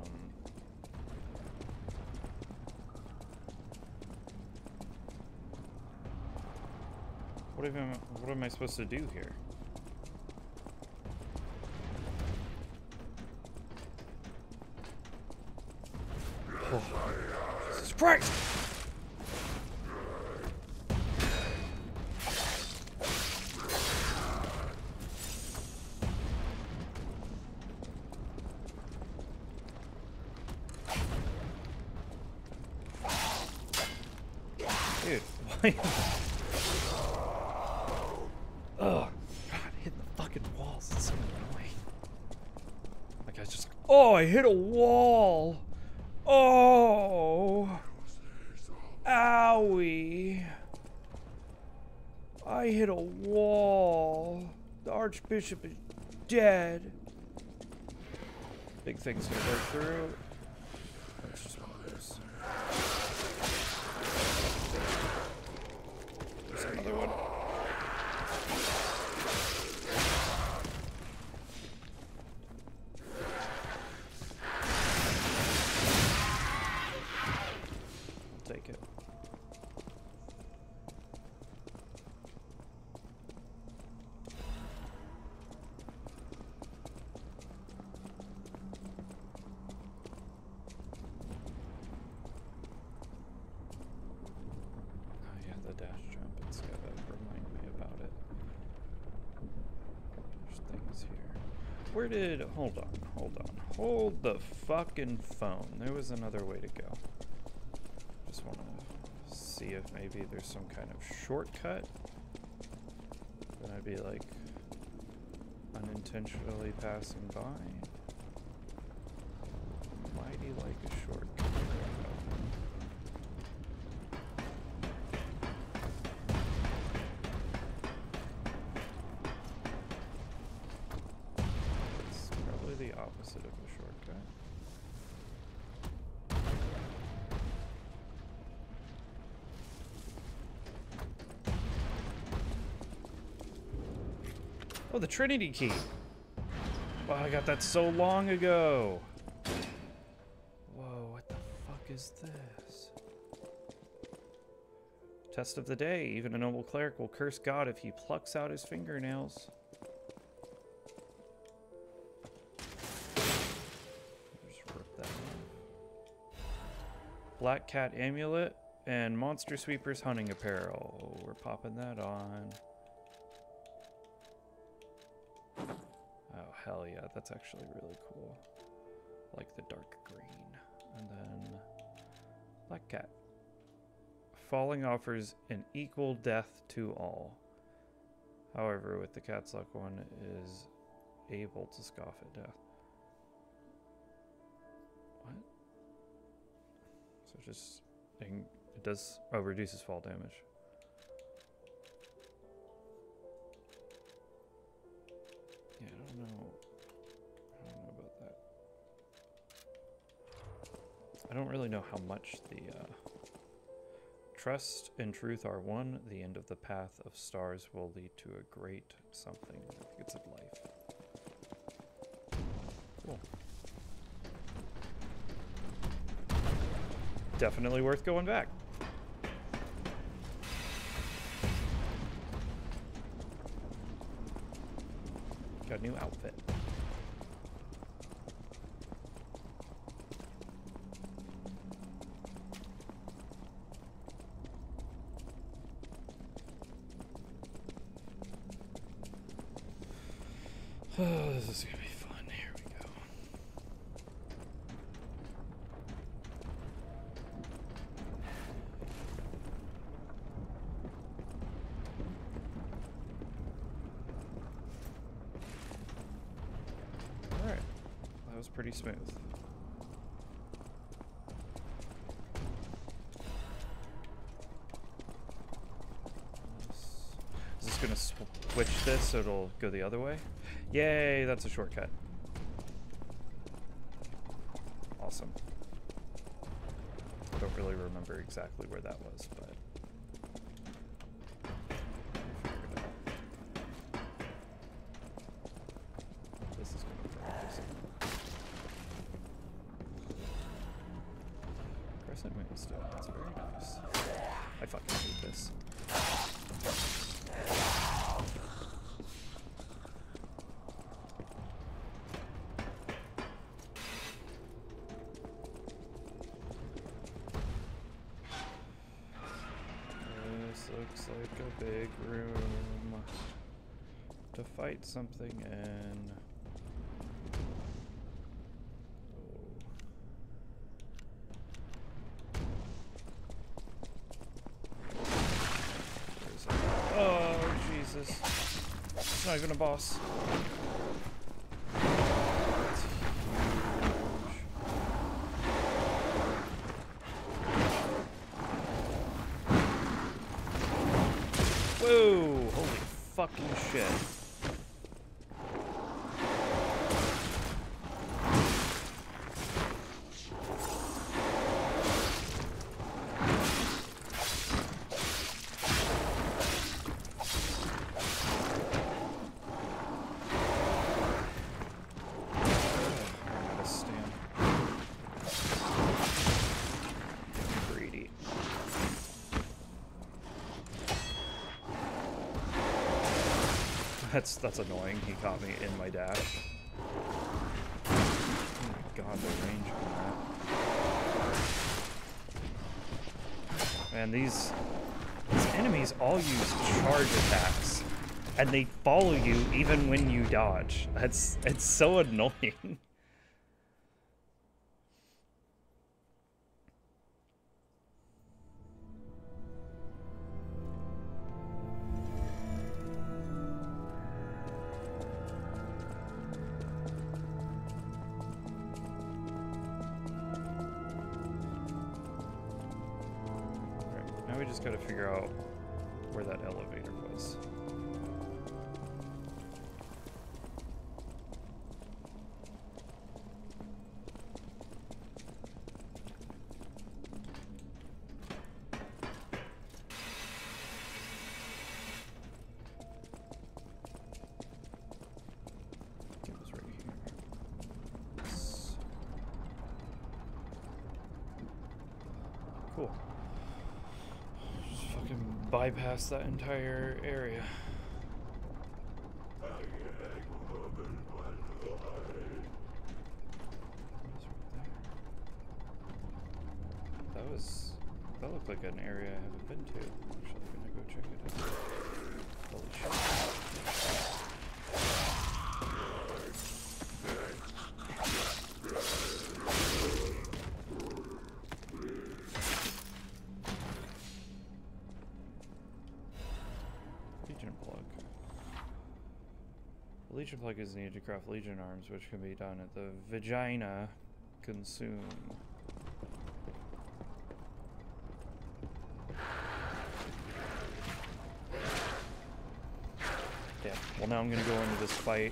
what am I, what am I supposed to do here? Oh, Jesus Christ! Dude, why? Ugh. God, hitting the fucking walls is so annoying. Like I was just Oh, I hit a wall. Oh. Owie. I hit a wall. The Archbishop is dead. Big things to work through. That's just one of those. There's another one. I'll take it. Oh yeah, the dash jump. It's gotta remind me about it. There's things here. Where did... Hold on, hold on. Hold the fucking phone. There was another way to go. Just want to see if maybe there's some kind of shortcut. That I'd be like unintentionally passing by. Mighty like a shortcut. It's probably the opposite of a shortcut. Oh, the Trinity key. Wow, I got that so long ago. Whoa, what the fuck is this? Test of the day. Even a noble cleric will curse God if he plucks out his fingernails. Just rip that off. Black Cat Amulet and Monster Sweeper's Hunting Apparel. We're popping that on. Hell yeah. That's actually really cool. Like the dark green. And then Black Cat. Falling offers an equal death to all. However, with the cat's luck, one is able to scoff at death. What? So just It does. Oh, reduces fall damage. Yeah, I don't know. I don't really know how much the uh, trust and truth are one. The end of the path of stars will lead to a great something. I think it's a life. Cool. Definitely worth going back. Got a new outfit. Oh, this is gonna be fun. Here we go. Alright. That was pretty smooth. Is this gonna switch this so it'll go the other way? Yay, that's a shortcut. Awesome. I don't really remember exactly where that was, but... something it? Oh, Jesus. It's not even a boss. Whoa! Holy fucking shit. That's that's annoying. He caught me in my dash. Oh my god, the range on that. Man, these these enemies all use charge attacks, and they follow you even when you dodge. That's it's so annoying. Just gotta figure out where that elevator was. Bypass that entire area. Legion plug is needed to craft Legion arms, which can be done at the vagina consume. Yeah, well now I'm gonna go into this fight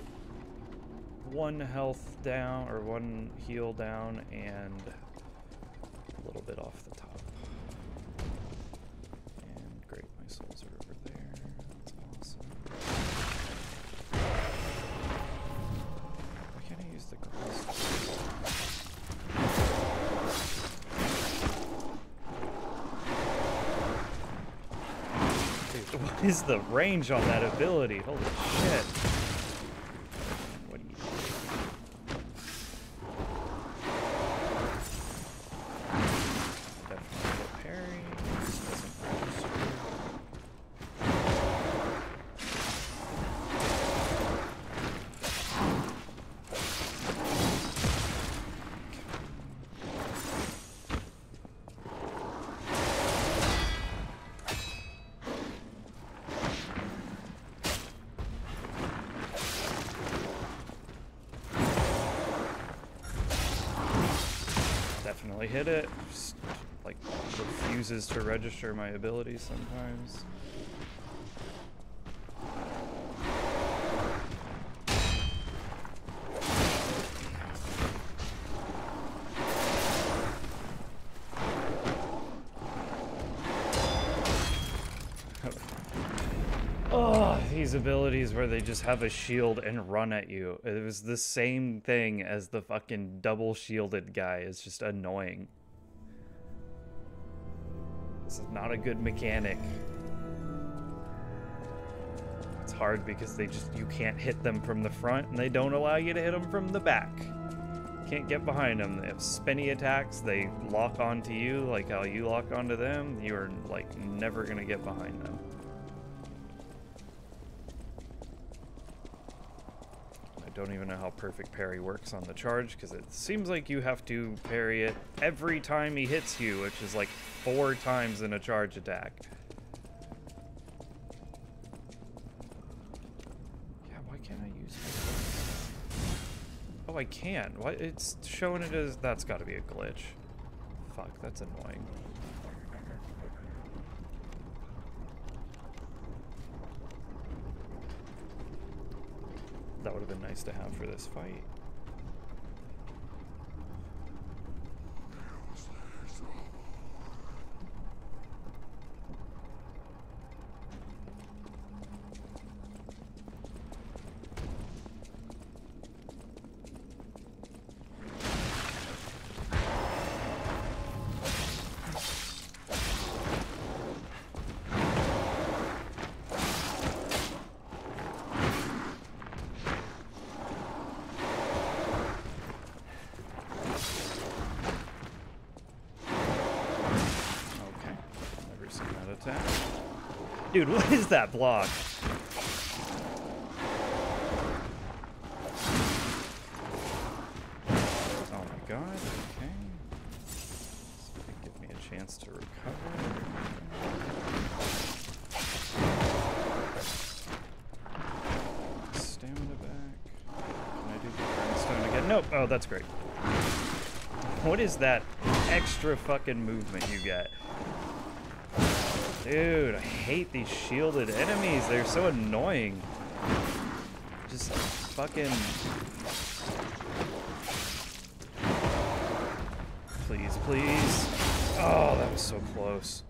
one health down, or one heal down, and a little bit off the top. Is the range on that ability? Holy shit. Hit it. Just, like refuses to register my abilities sometimes. Abilities where they just have a shield and run at you. It was the same thing as the fucking double shielded guy. It's just annoying. This is not a good mechanic. It's hard because they just you can't hit them from the front and they don't allow you to hit them from the back. Can't get behind them. They have spinny attacks. They lock onto you like how you lock onto them. You're like never gonna get behind them. Don't even know how perfect parry works on the charge because it seems like you have to parry it every time he hits you, which is like four times in a charge attack. Yeah, why can't I use Oh, I can. Why it's showing it as that's got to be a glitch. Fuck, that's annoying. That would have been nice to have for this fight. Dude, what is that block? Oh my god, okay. This give me a chance to recover. Stamina back. Can I do grindstone again? Nope. Oh, that's great. What is that extra fucking movement you get? Dude, I hate these shielded enemies. They're so annoying. Just fucking... Please, please. Oh, that was so close.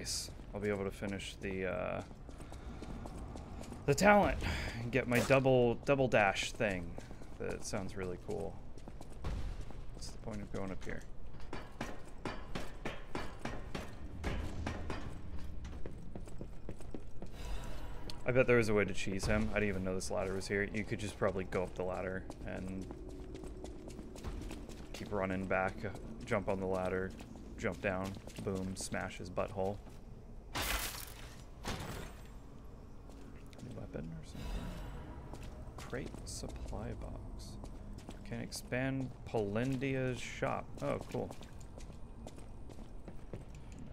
Nice. I'll be able to finish the uh, the talent and get my double double dash thing. That sounds really cool. What's the point of going up here? I bet there was a way to cheese him. I didn't even know this ladder was here. You could just probably go up the ladder and keep running back, jump on the ladder, jump down, boom, smash his butthole. Crate supply box. Can expand Polendina's shop. Oh, cool.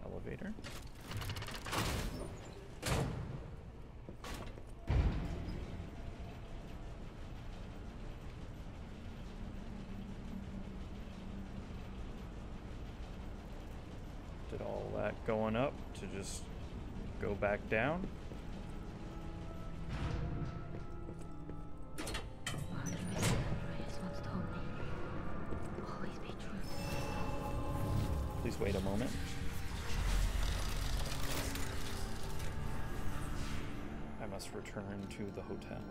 Elevator. Did all that going up to just go back down? To the hotel.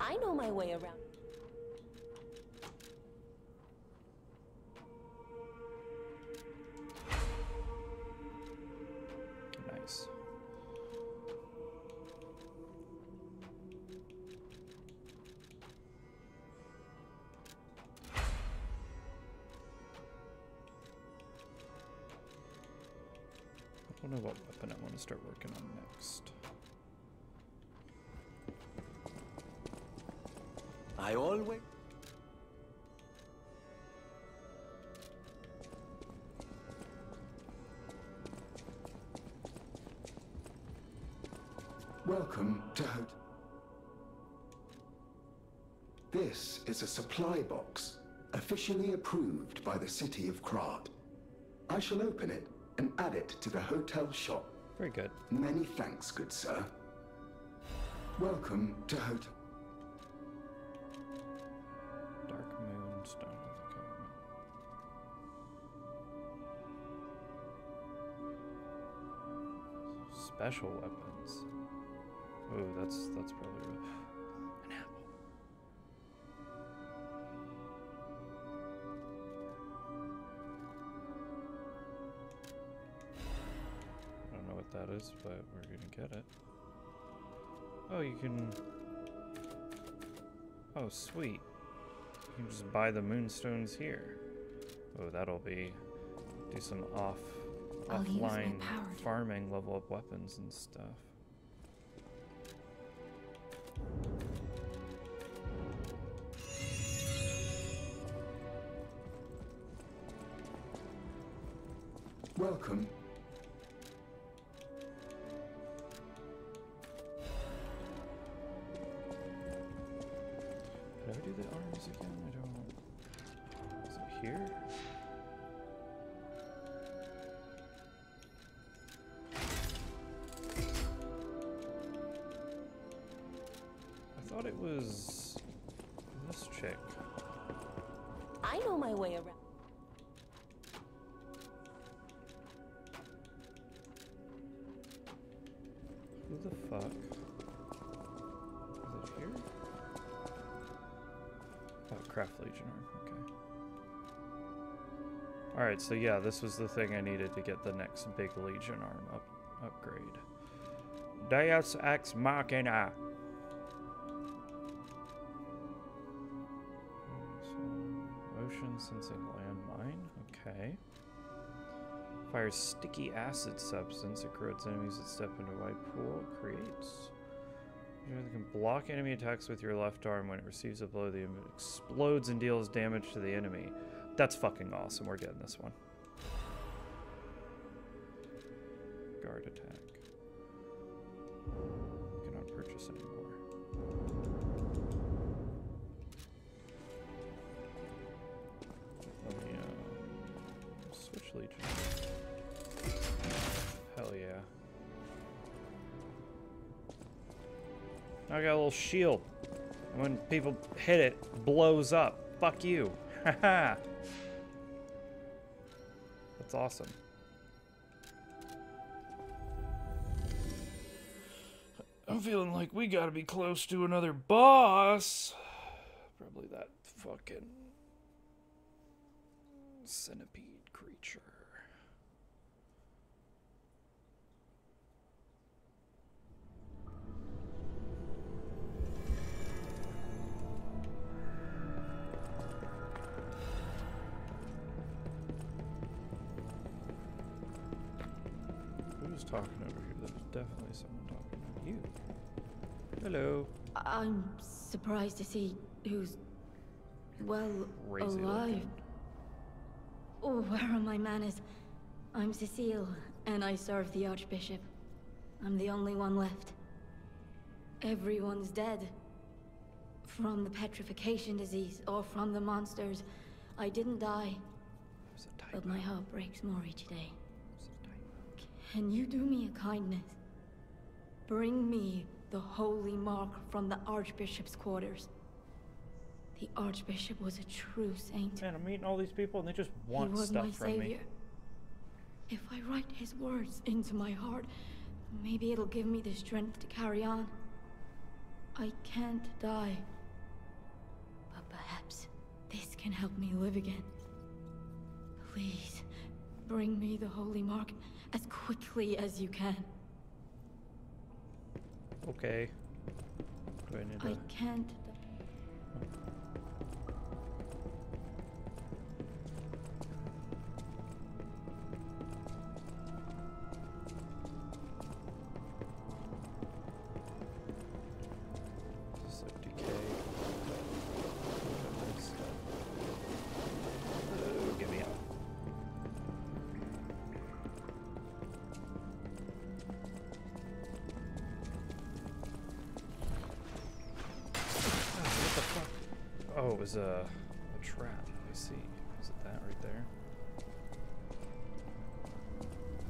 I know my way around. Don't know what weapon I want to start working on next. I always. Welcome to Hot. This is a supply box, officially approved by the city of Krat. I shall open it and add it to the hotel shop. Very good. Many thanks, good sir. Welcome to Hotel. Dark Moon Stone of the Covenant. Special weapons. Oh, that's that's probably really... is, but we're gonna get it. Oh, you can. Oh, sweet. You can just buy the moonstones here. Oh, that'll be do some off I'll use my offline power farming, level up weapons and stuff. Welcome. So yeah, this was the thing I needed to get the next big Legion arm up upgrade. Deus Ex Machina. So, Motion sensing landmine. Okay. Fires sticky acid substance. It corrodes enemies that step into a pool. Creates. You can block enemy attacks with your left arm. When it receives a blow, the explodes and deals damage to the enemy. That's fucking awesome. We're getting this one. Guard attack. Cannot purchase anymore. Let me uh, switch Legion. Hell yeah. I got a little shield. When people hit it, blows up. Fuck you. Haha. That's awesome. I'm feeling like we gotta be close to another boss. Probably that fucking centipede creature. Talking over here? There's definitely someone talking to you. Hello. I'm surprised to see who's, well, Crazy alive. looking. Oh, where are my manners? I'm Cecile, and I serve the Archbishop. I'm the only one left. Everyone's dead. From the petrification disease, or from the monsters. I didn't die, but my heart breaks more each day. Can you do me a kindness? Bring me the holy mark from the Archbishop's quarters. The Archbishop was a true saint. Man, I'm meeting all these people and they just want he was stuff my from savior. me. If I write his words into my heart, maybe it'll give me the strength to carry on. I can't die. But perhaps this can help me live again. Please, bring me the holy mark as quickly as you can. Okay. Do I need I can't. Was a, a trap. I see. Is it that right there?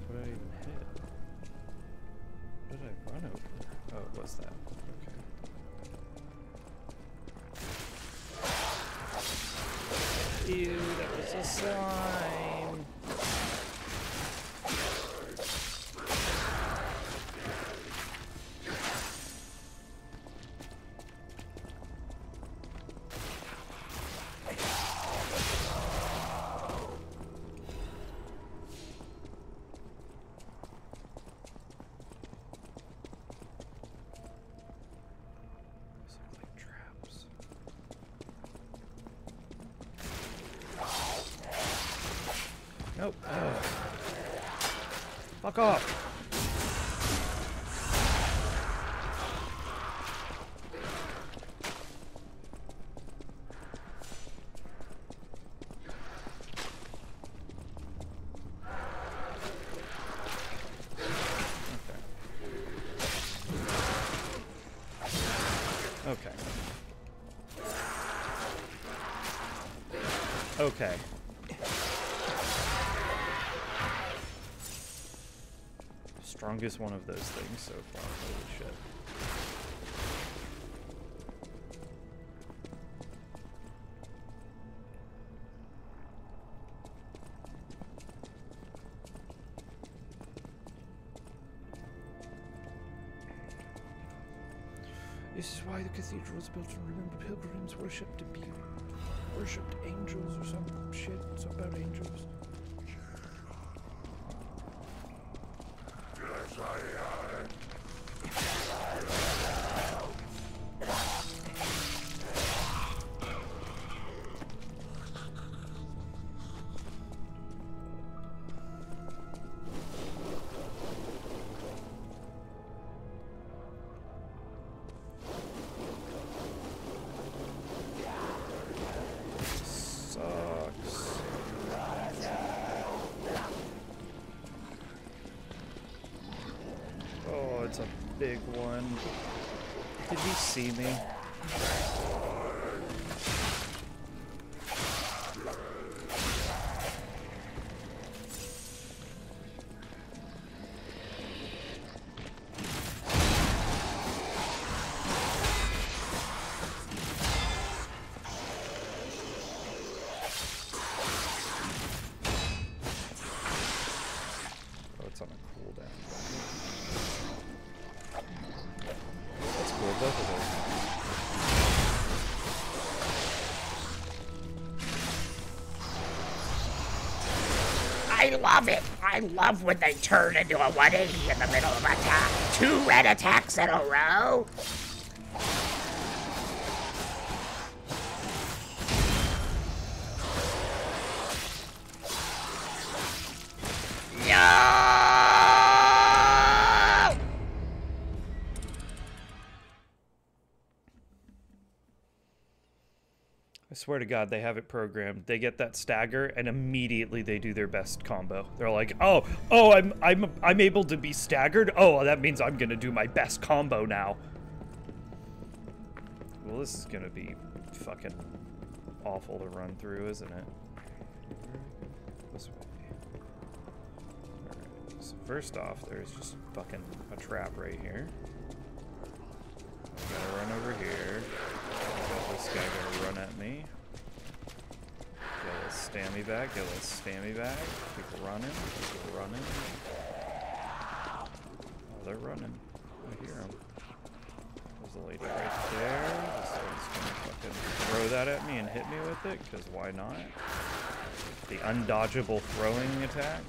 What did I even hit? What did I run over? Oh, it was that. Okay. Ew, that was a slime. Fuck off. Okay. Okay. Strongest one of those things so far. Holy shit. This is why the cathedral was built to remember pilgrims worshipped worshipped angels or some shit. It's about angels. Big one. Did he see me? Love it. I love when they turn into a 180 in the middle of attack. Two red attacks in a row. Swear to God, they have it programmed. They get that stagger, and immediately they do their best combo. They're like, "Oh, oh, I'm, I'm, I'm able to be staggered. Oh, that means I'm gonna do my best combo now." Well, this is gonna be fucking awful to run through, isn't it? This way. Alright, so first off, there's just fucking a trap right here. I gotta run over here. I got this guy gonna run at me. Get a stammy back, get a little stammy back. People running, running. Oh, they're running. I hear them. There's a lady right there. This one's gonna fucking throw that at me and hit me with it, because why not? The undodgeable throwing attack.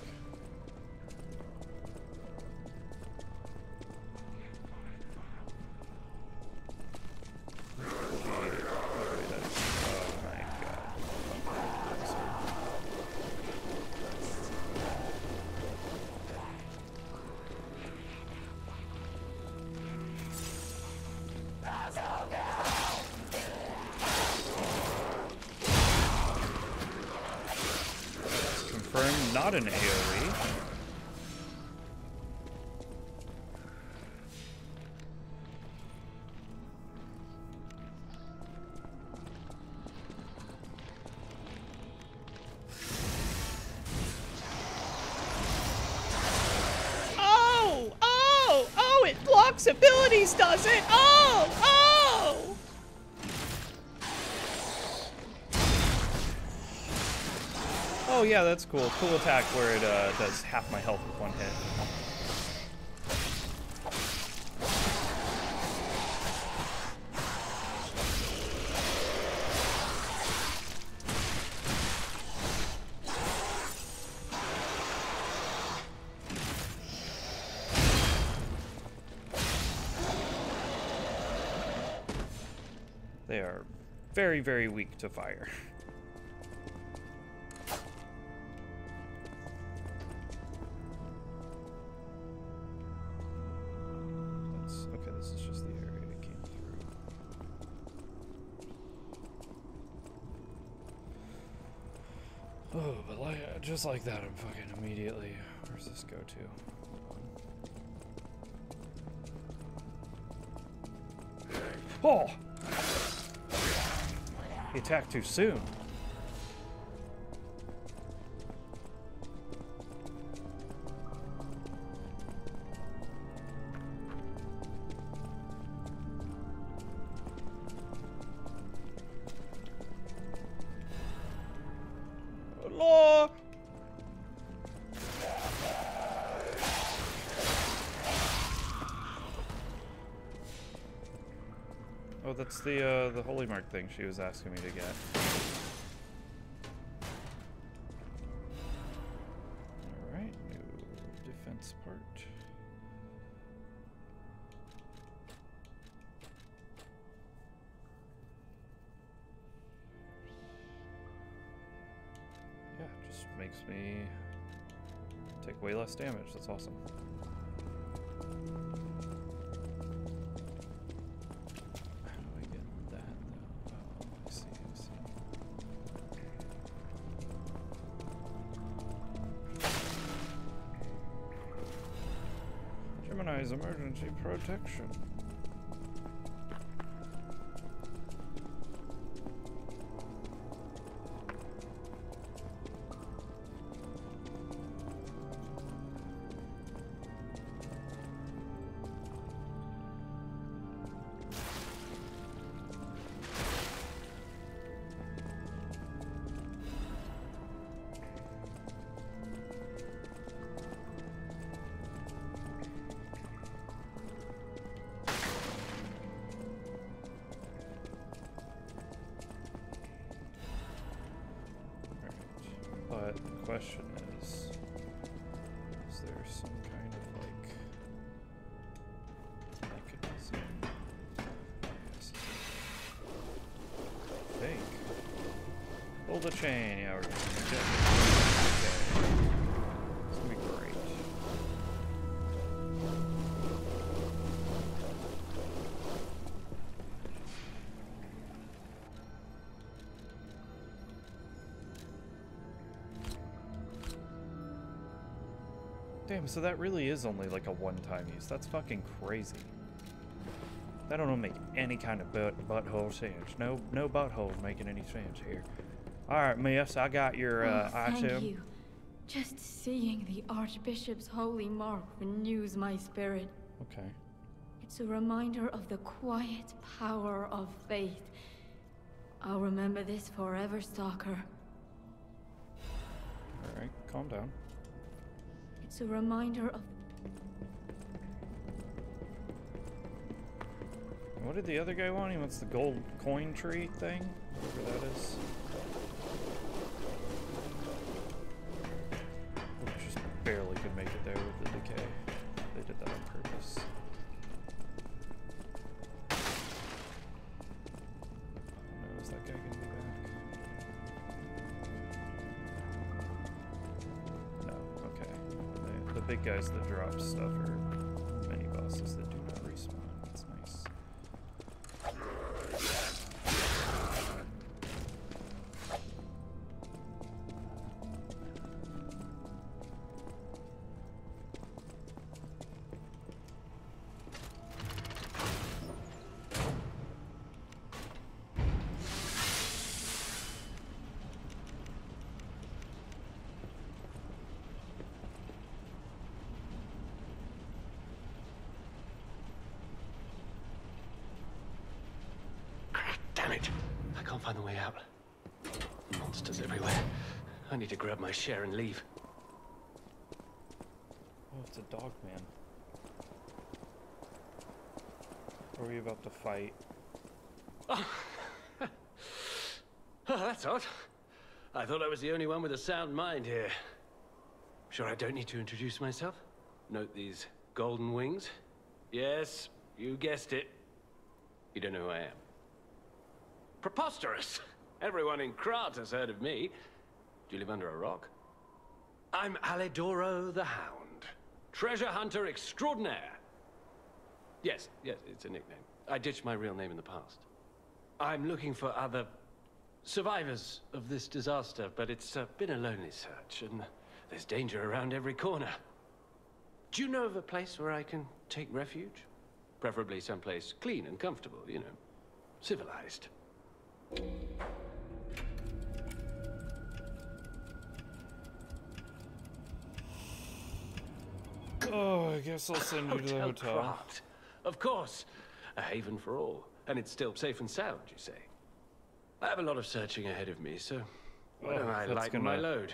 Not an AoE. Yeah, that's cool. Cool attack where it uh, does half my health with one hit. They are very, very weak to fire. just like that, I'm fucking immediately. Where's this go to? Oh! He attacked too soon. The holy mark thing she was asking me to get. All right, new defense part. Yeah, just makes me take way less damage. That's awesome. Emergency protection. chain. It's gonna be great. Damn, so that really is only like a one-time use. That's fucking crazy. That don't make any kind of butt butthole sense. No, no butthole making any sense here. All right, miss, I got your uh, oh, thank item. you. Just seeing the Archbishop's holy mark renews my spirit. Okay. It's a reminder of the quiet power of faith. I'll remember this forever, Stalker. All right, calm down. It's a reminder of What did the other guy want? He wants the gold coin tree thing? Whatever that is. The, drop stuff find the way out. Monsters everywhere. I need to grab my share and leave. Oh, it's a dog man. What were you about to fight? Oh, that's odd. I thought I was the only one with a sound mind here. Sure I don't need to introduce myself? Note these golden wings? Yes, you guessed it. You don't know who I am. Preposterous! Everyone in Krat has heard of me. Do you live under a rock? I'm Alidoro the Hound. Treasure hunter extraordinaire. Yes, yes, it's a nickname. I ditched my real name in the past. I'm looking for other survivors of this disaster, but it's uh, been a lonely search, and there's danger around every corner. Do you know of a place where I can take refuge? Preferably someplace clean and comfortable, you know, civilized. Oh, I guess I'll send you to the hotel. Of course. A haven for all. And it's still safe and sound, you say? I have a lot of searching ahead of me, so why Oh, don't I lighten my gonna- load?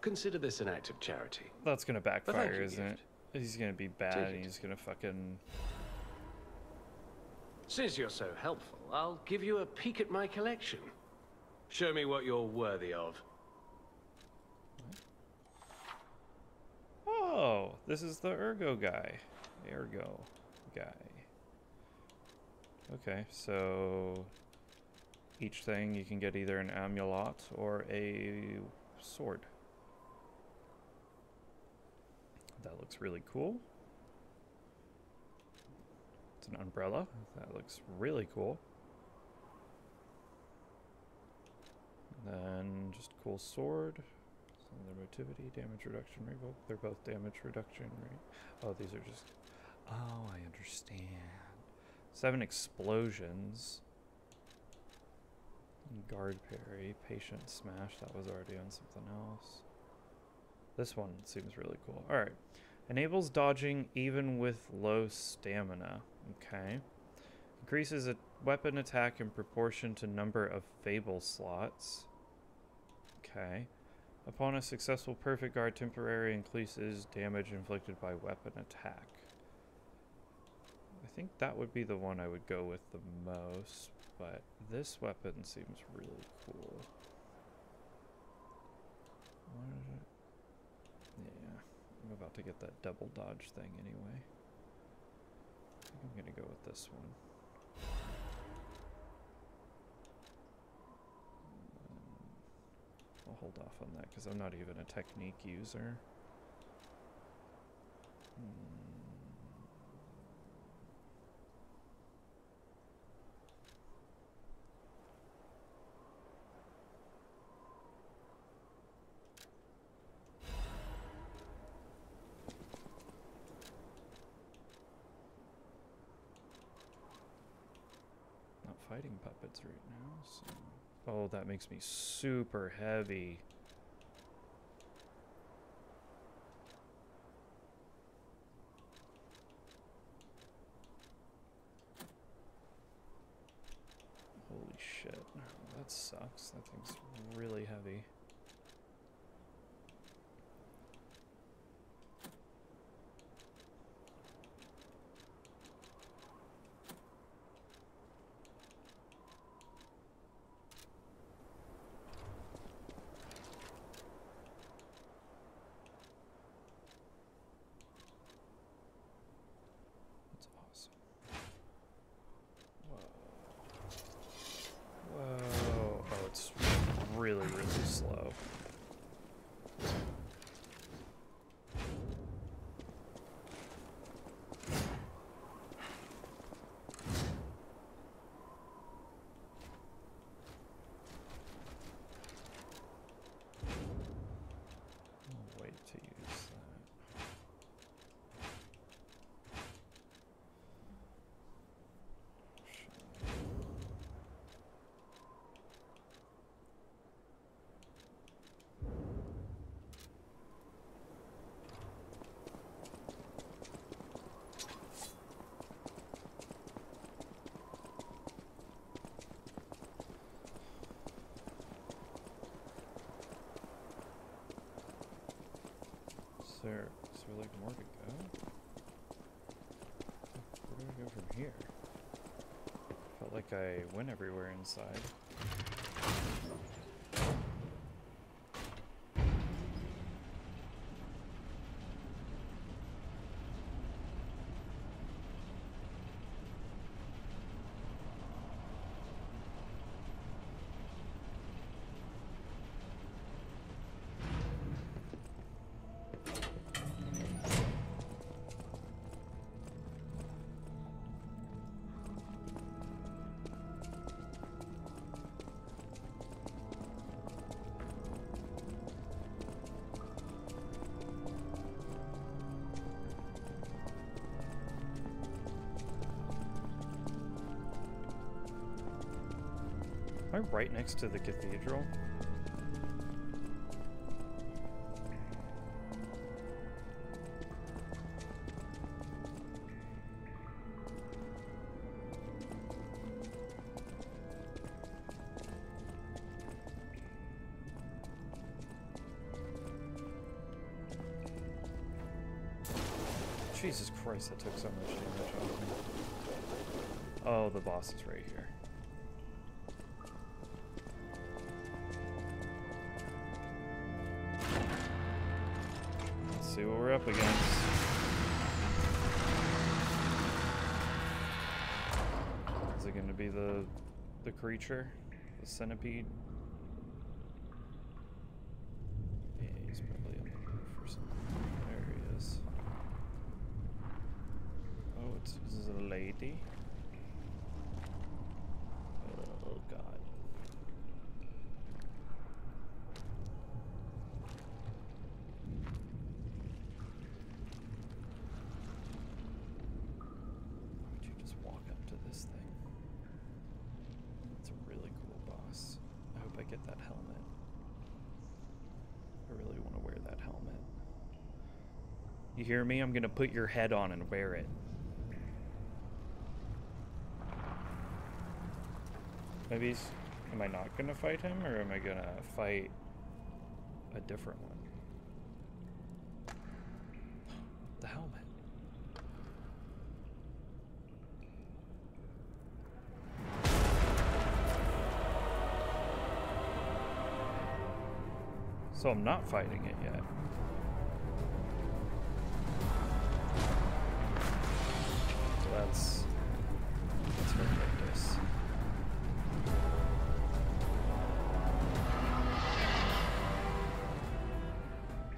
Consider this an act of charity. That's gonna backfire, isn't it? He's gonna be bad Take and it. he's gonna fucking. Since you're so helpful, I'll give you a peek at my collection. Show me what you're worthy of. Oh, this is the Ergo guy. Ergo guy. Okay, so each thing you can get either an amulet or a sword. That looks really cool. It's an umbrella. That looks really cool. Then just cool sword. So their motivity, damage reduction, revoke. They're both damage reduction, right? Oh, these are just. Oh, I understand. Seven explosions. Guard parry, patient smash. That was already on something else. This one seems really cool. All right. Enables dodging even with low stamina. Okay. Increases a weapon attack in proportion to number of fable slots. Okay. Upon a successful perfect guard, temporary increases damage inflicted by weapon attack. I think that would be the one I would go with the most, but this weapon seems really cool. Yeah, I'm about to get that double dodge thing anyway. I think I'm gonna go with this one. I'll hold off on that because I'm not even a technique user. Hmm. fighting puppets right now, so... Oh, that makes me super heavy. Holy shit. That sucks. That thing's really heavy. That's awesome. Whoa. Whoa. Oh, it's really, really slow. I'll wait to use that. Is there, is there like more to go? Where do I go from here? Felt like I went everywhere inside. Am I right next to the cathedral? Jesus Christ, that took so much damage off me. Oh, the boss is right against. Is it going to be the the creature, the centipede? Yeah, he's probably on the move for something. There he is. Oh, it's this is a lady. Oh God. Why would you just walk up to this thing? It's a really cool boss. I hope I get that helmet. I really want to wear that helmet. You hear me? I'm gonna put your head on and wear it. Maybe he's, am I not gonna fight him or am I gonna fight a different one? The helmet. So I'm not fighting it yet.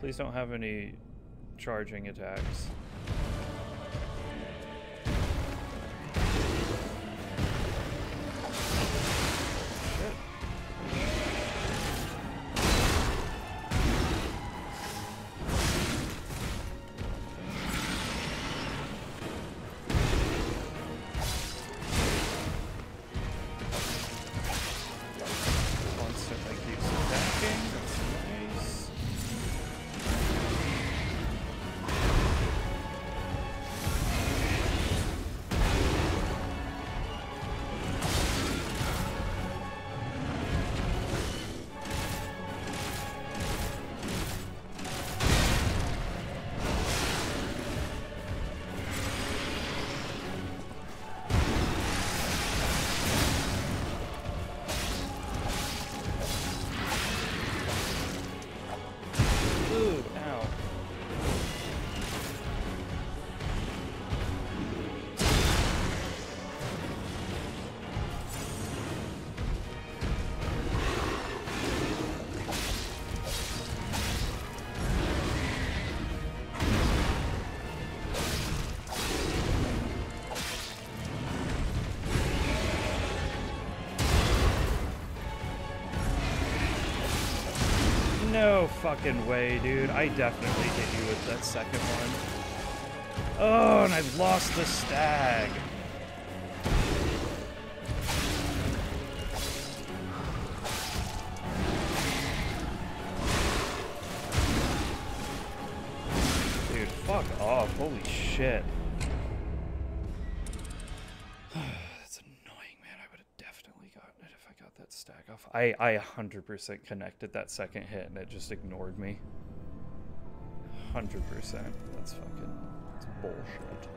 Please don't have any charging attacks. Fucking way, dude. I definitely hit you with that second one. Oh, and I've lost the stag. Dude, fuck off. Holy shit. I, I 100% connected that second hit and it just ignored me. 100%. That's fucking that's bullshit.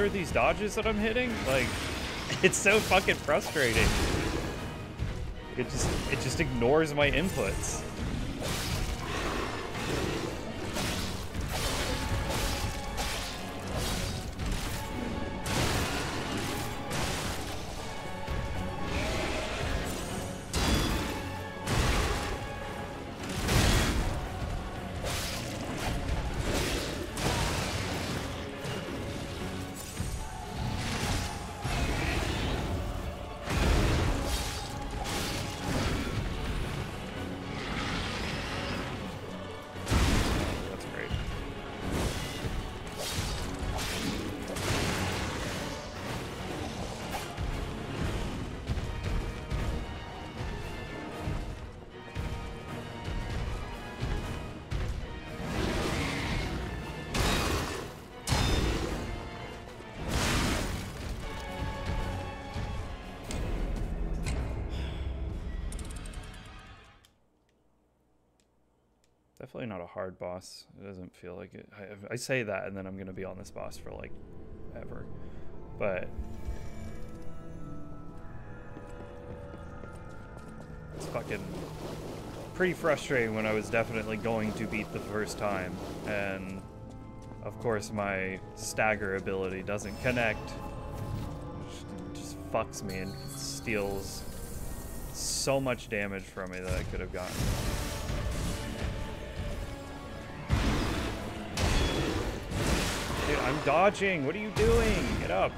Register these dodges that I'm hitting? Like, it's so fucking frustrating. It just it just ignores my inputs. Hard boss. It doesn't feel like it. I, I say that, and then I'm gonna be on this boss for like ever. But it's fucking pretty frustrating when I was definitely going to beat the first time, and of course my stagger ability doesn't connect. Just, just fucks me and steals so much damage from me that I could have gotten. I'm dodging. What are you doing? Get up.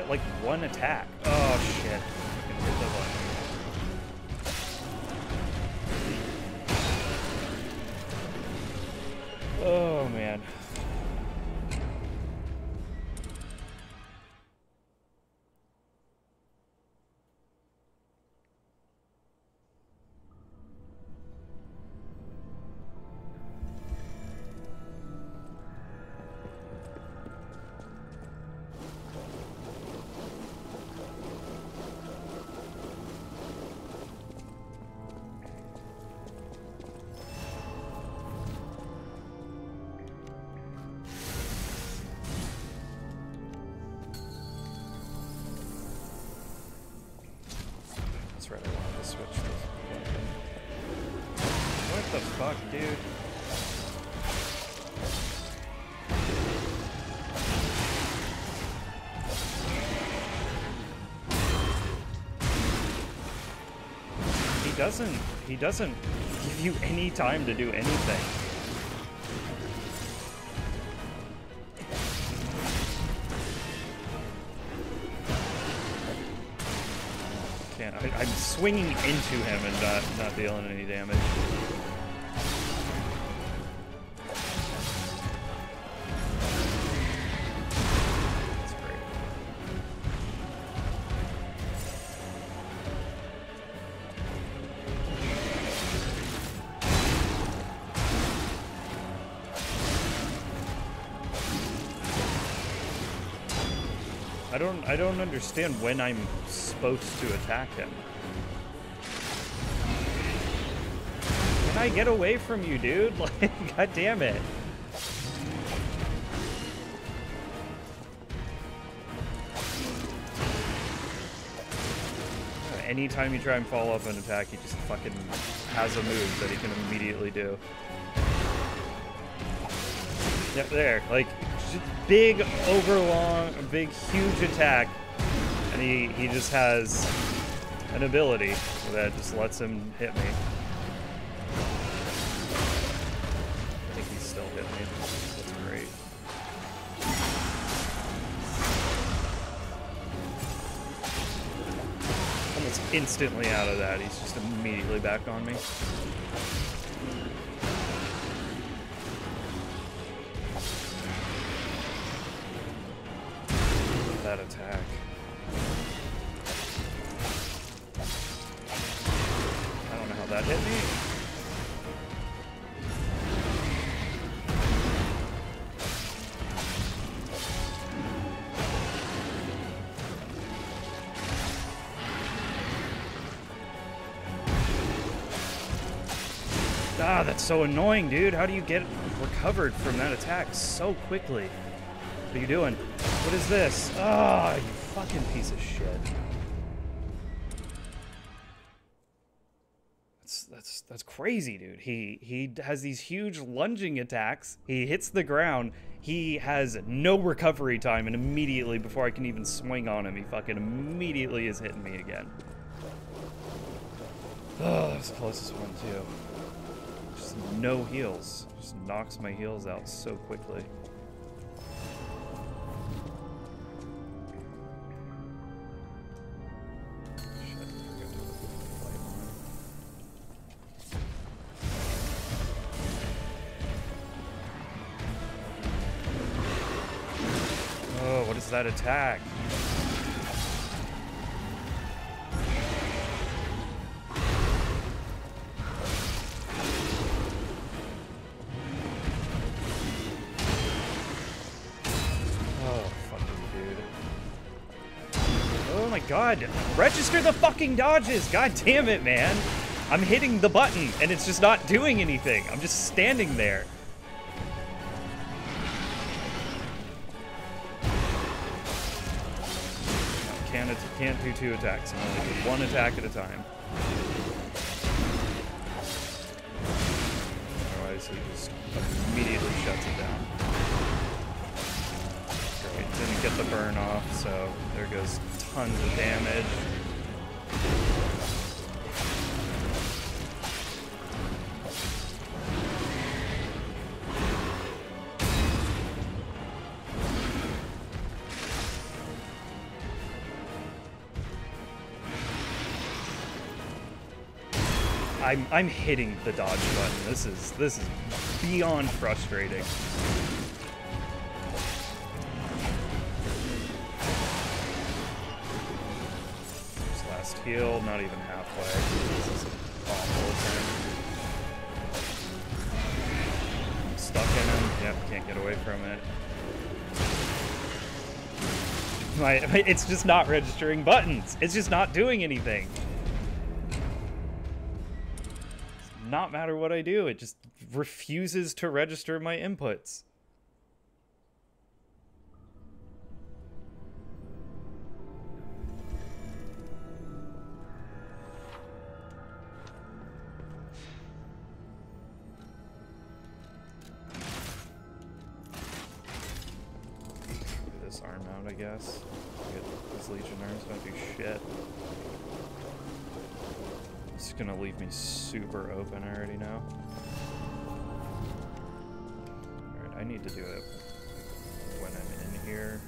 Get like one attack. Doesn't, he doesn't give you any time to do anything. Can't, I, I'm swinging into him and not, not dealing any damage. I don't understand when I'm supposed to attack him. Can I get away from you, dude? Like, god damn it. Anytime you try and follow up an attack, he just fucking has a move that he can immediately do. Yep, there. Like, big, overlong, big, huge attack. And he, he just has an ability that just lets him hit me. I think he's still hitting me. That's great. Almost instantly out of that, he's just immediately back on me. That hit me. Ah, that's so annoying, dude. How do you get recovered from that attack so quickly? What are you doing? What is this? Ah, you fucking piece of shit. Crazy, dude. He he has these huge lunging attacks. He hits the ground. He has no recovery time, and immediately before I can even swing on him, he fucking immediately is hitting me again. Oh, that's the closest one too. Just no heals. Just knocks my heals out so quickly. That attack? Oh, fucking dude. Oh my god. Register the fucking dodges! God damn it, man! I'm hitting the button and it's just not doing anything. I'm just standing there. Can't, can't do two attacks. Only do one attack at a time. Otherwise, he just immediately shuts it down. Great, didn't get the burn off, so there goes tons of damage. I'm I'm hitting the dodge button. This is this is beyond frustrating. Last heal, not even halfway. Stuck in him. Yep, can't get away from it. My- it's just not registering buttons. It's just not doing anything. not matter what I do. It just refuses to register my inputs. this arm out, I guess. Gonna leave me super open, I already know. Alright, I need to do it when I'm in here.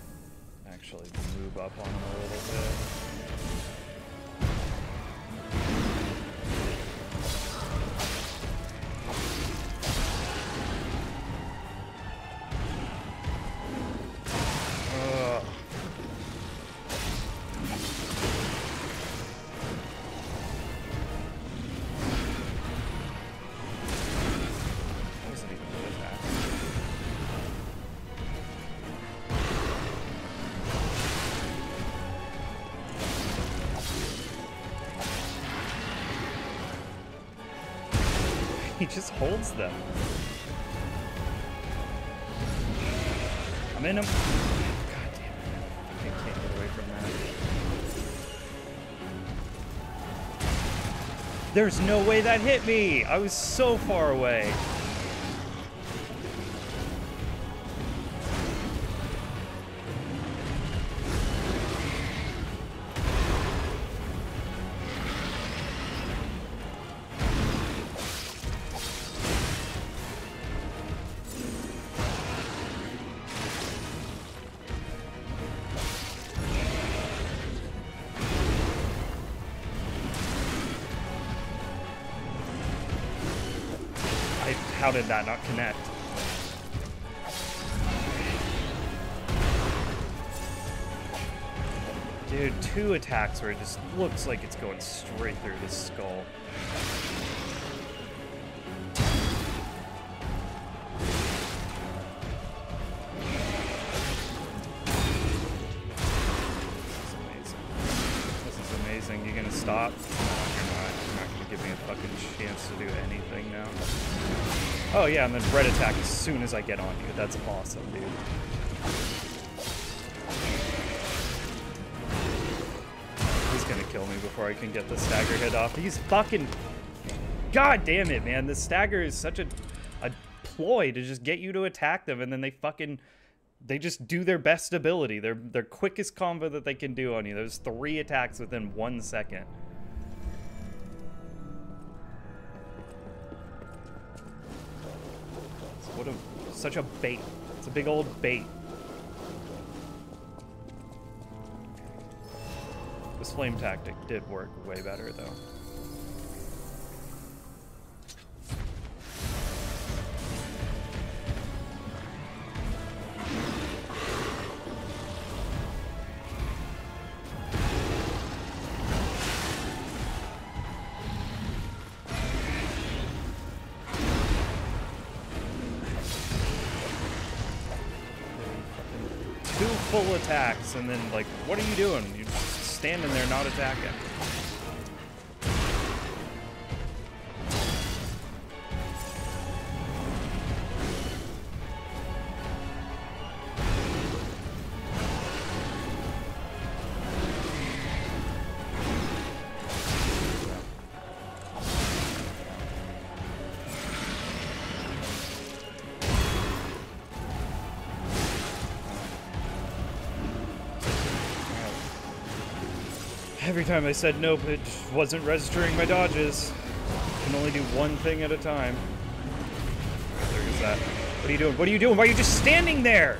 Actually move up on him a little bit. Just holds them. I'm in him. God damn it. I can't get away from that. There's no way that hit me! I was so far away. How did that not connect? Dude, two attacks where it just looks like it's going straight through his skull. Oh yeah, and then red attack as soon as I get on you. That's awesome, dude. He's gonna kill me before I can get the stagger hit off. He's fucking... God damn it, man. The stagger is such a, a ploy to just get you to attack them, and then they fucking... They just do their best ability. Their, their quickest combo that they can do on you. There's three attacks within one second. Such a bait. It's a big old bait. This flame tactic did work way better though. Full attacks and then like, what are you doing? You're standing there not attacking. Time I said nope, it wasn't registering my dodges. Can only do one thing at a time. There goes that. What are you doing? What are you doing? Why are you just standing there?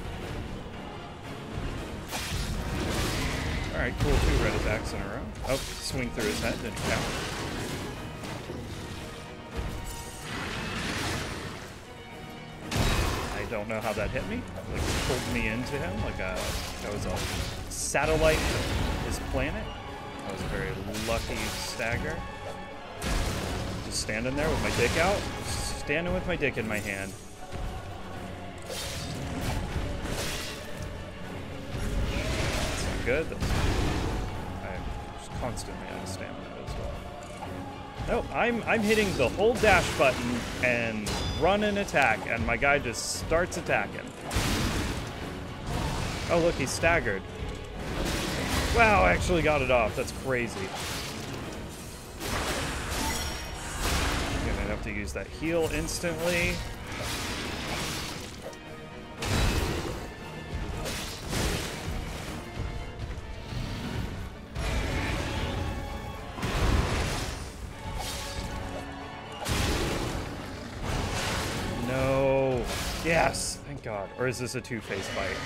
Alright, cool. Two red attacks in a row. Oh, swing through his head. Didn't count. I don't know how that hit me. Like, pulled me into him. Like, uh, that was a satellite his planet. That was a very lucky stagger. Just standing there with my dick out. Standing with my dick in my hand. That's not good. That's, I'm just constantly out of stamina as well. No, I'm I'm hitting the whole dash button and run and attack, and my guy just starts attacking. Oh look, he's staggered. Wow, I actually got it off. That's crazy. Gonna have to use that heal instantly. No. Yes! Thank God. Or is this a two-face fight?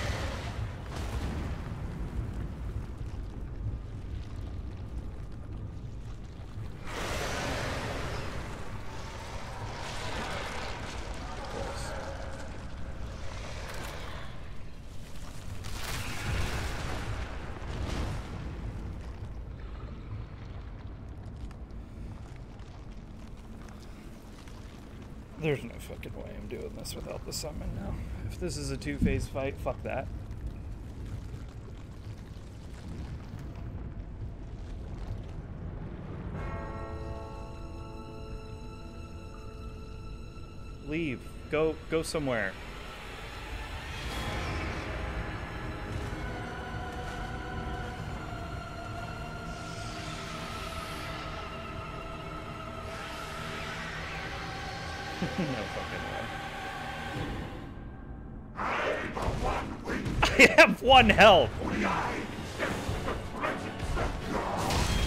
This without the summon now. If this is a two-phase fight, fuck that. Leave. Go go somewhere. One health.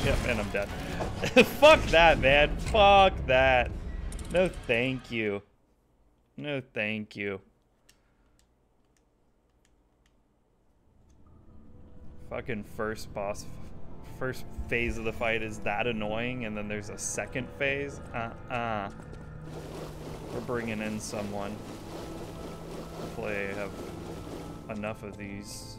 Yep, and I'm dead. Fuck that, man. Fuck that. No, thank you. No, thank you. Fucking first boss, first phase of the fight is that annoying, and then there's a second phase? Uh-uh. We're bringing in someone. Hopefully I have enough of these.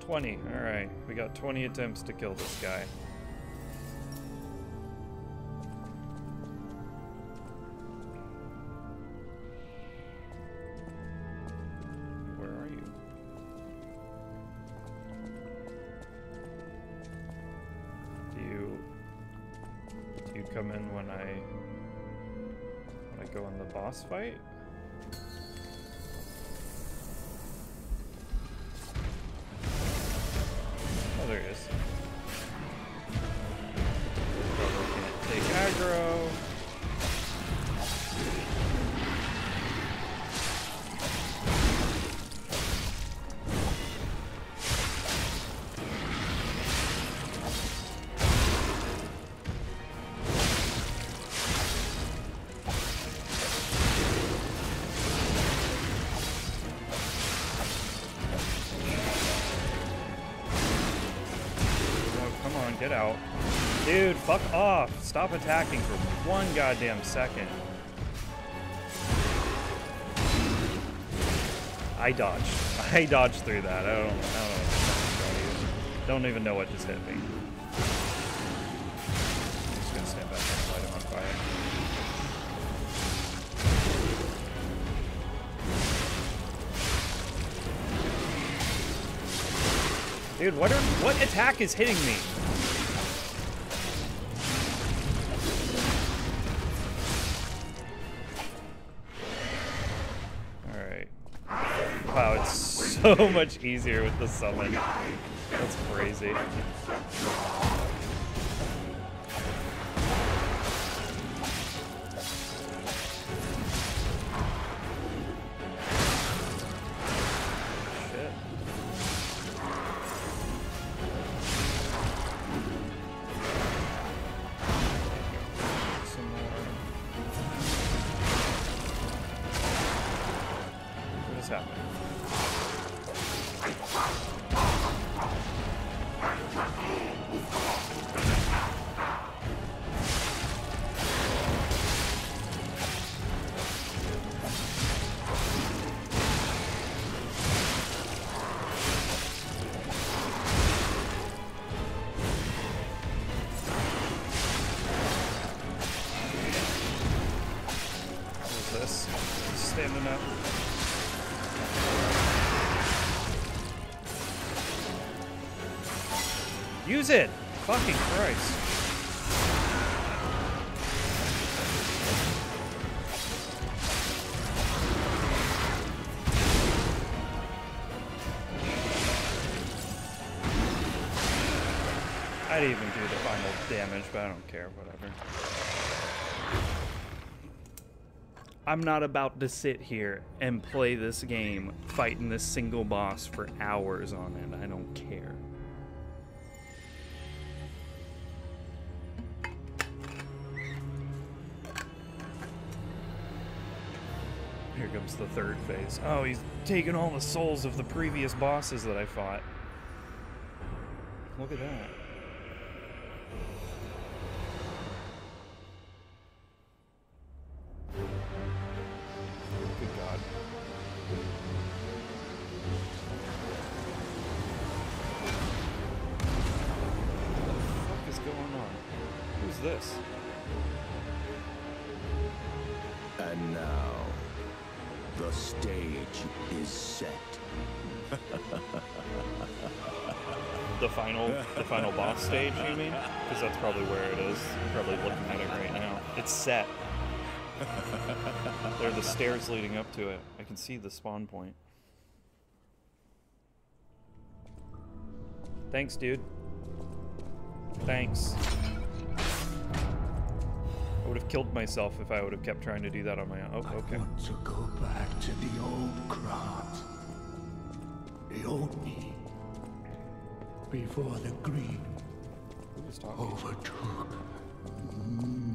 20, alright. We got 20 attempts to kill this guy. Where are you? Do you come in when I when I go in the boss fight? Stop attacking for one goddamn second. I dodged. I dodged through that. I don't, I don't know what to tell. Don't even know what just hit me. I'm just gonna stand back and light him on fire. Dude, what are what attack is hitting me? So much easier with the summon. That's crazy. I'm not about to sit here and play this game fighting this single boss for hours on end. I don't care. Here comes the third phase. Oh, he's taking all the souls of the previous bosses that I fought. Look at that. Stage, you mean? Because that's probably where it is. I'm probably looking at it right now. It's set. there are the stairs leading up to it. I can see the spawn point. Thanks, dude. Thanks. I would have killed myself if I would have kept trying to do that on my own. Oh, okay. want to go back to the old Krat. The old me. Before the Green overtook me.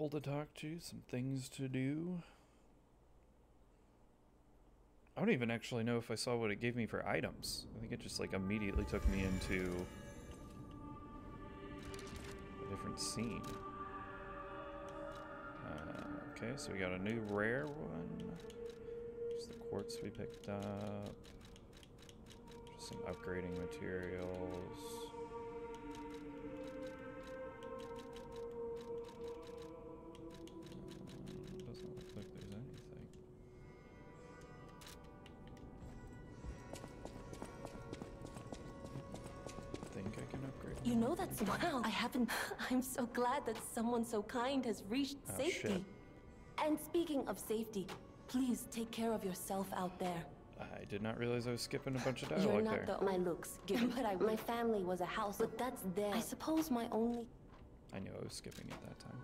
People to talk to, some things to do. I don't even actually know if I saw what it gave me for items. I think it just like immediately took me into a different scene. Uh, okay, so we got a new rare one. Just the quartz we picked up. Just some upgrading materials. Know that's wow. I haven't. I'm so glad that someone so kind has reached Oh, safety. shit. And speaking of safety, please take care of yourself out there. I did not realize I was skipping a bunch of dialogue You're dialogue not there. the my looks, given, but I, my family was a house, but that's there. I suppose my only. I knew I was skipping it that time.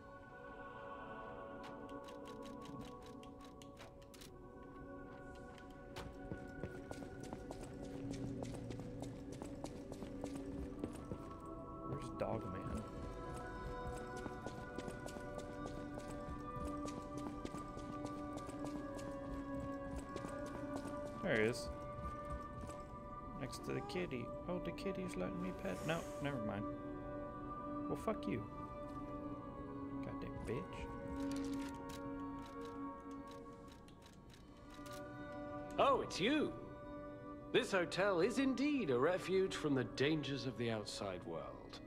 Kitty. Oh, the kitty's letting me pet. No, never mind. Well, fuck you. Goddamn bitch. Oh, it's you. This hotel is indeed a refuge from the dangers of the outside world.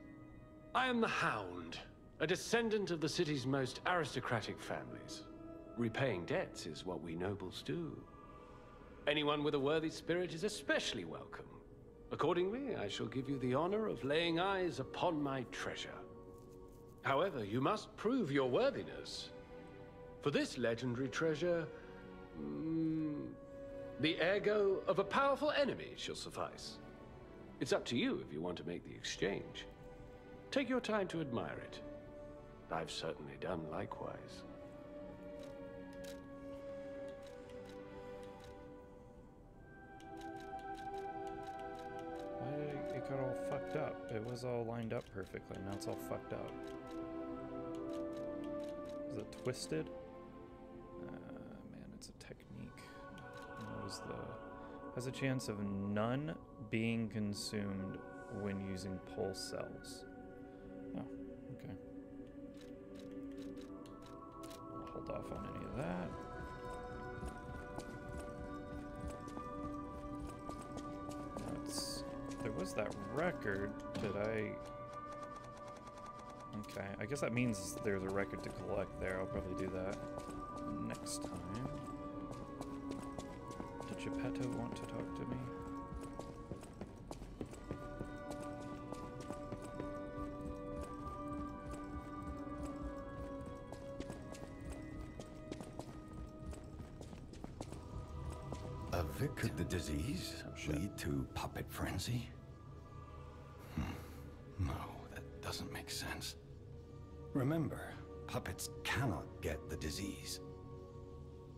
I am the Hound, a descendant of the city's most aristocratic families. Repaying debts is what we nobles do. Anyone with a worthy spirit is especially welcome. Accordingly, I shall give you the honor of laying eyes upon my treasure. However, you must prove your worthiness. For this legendary treasure, mm, the ergo of a powerful enemy shall suffice. It's up to you if you want to make the exchange. Take your time to admire it. I've certainly done likewise. It, got all fucked up? It was all lined up perfectly. Now it's all fucked up. Is it twisted? Uh, man, it's a technique. Was the has a chance of none being consumed when using pulse cells. Oh, okay. I'll hold off on any of that. Was that record. Did I? Okay, I guess that means there's a record to collect there. I'll probably do that next time. Did Geppetto want to talk to me? A Could the disease lead to puppet frenzy? Remember, puppets cannot get the disease.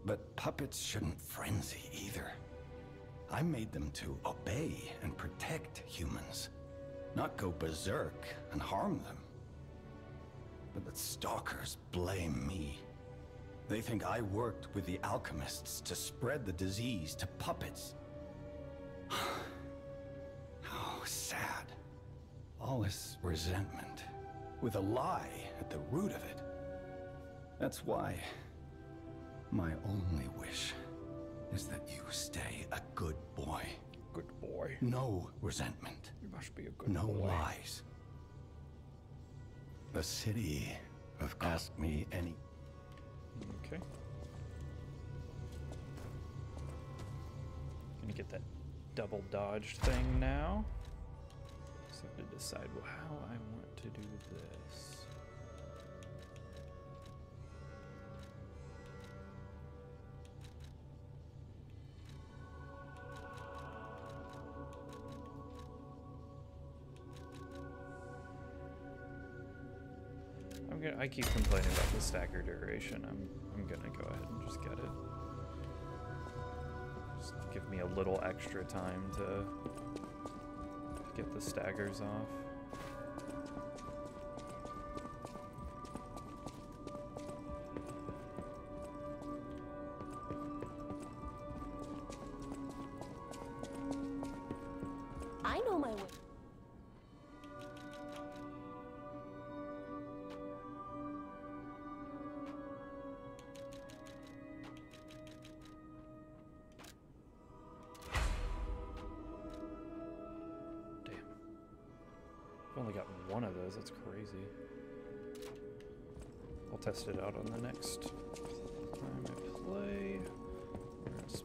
But puppets shouldn't frenzy either. I made them to obey and protect humans, not go berserk and harm them. But the stalkers blame me. They think I worked with the alchemists to spread the disease to puppets. How sad. All this resentment, with a lie at the root of it. That's why my only wish is that you stay a good boy. Good boy. No resentment. You must be a good no boy. lies. The city of ask me any Okay. Gonna get that double dodge thing now. So I have to decide how I want to do this. I keep complaining about the stagger duration. I'm. I'm gonna go ahead and just get it. Just give me a little extra time to get the staggers off.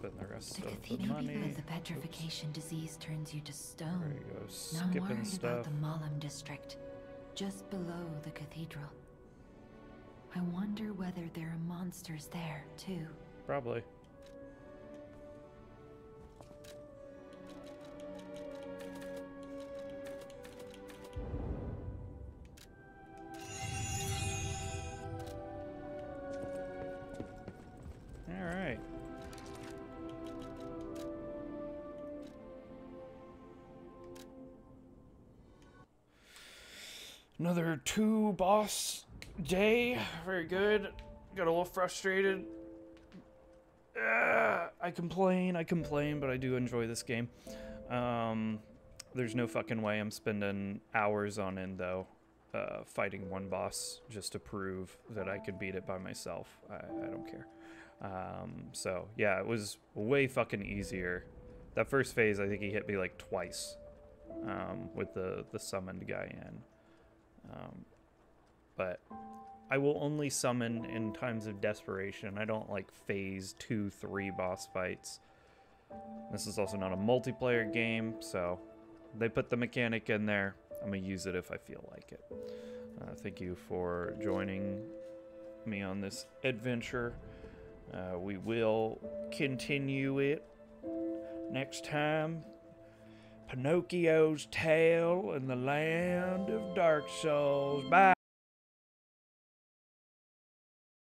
Spend the rest of the money. the petrification disease turns you to stone. There you go, Now I'm skipping worried about the Malum district, just below the cathedral. I wonder whether there are monsters there, too. Probably. Another two boss day. Very good. Got a little frustrated. Ah, I complain, I complain, but I do enjoy this game. Um, there's no fucking way I'm spending hours on end though, uh, fighting one boss just to prove that I could beat it by myself. I, I don't care. Um, so yeah, it was way fucking easier. That first phase, I think he hit me like twice um, with the the summoned guy in. Um, but I will only summon in times of desperation. I don't like phase two, three boss fights. This is also not a multiplayer game, so they put the mechanic in there. I'm gonna use it if I feel like it. Uh, thank you for joining me on this adventure. Uh, we will continue it next time. Pinocchio's Tale in the Land of Dark Souls. Bye.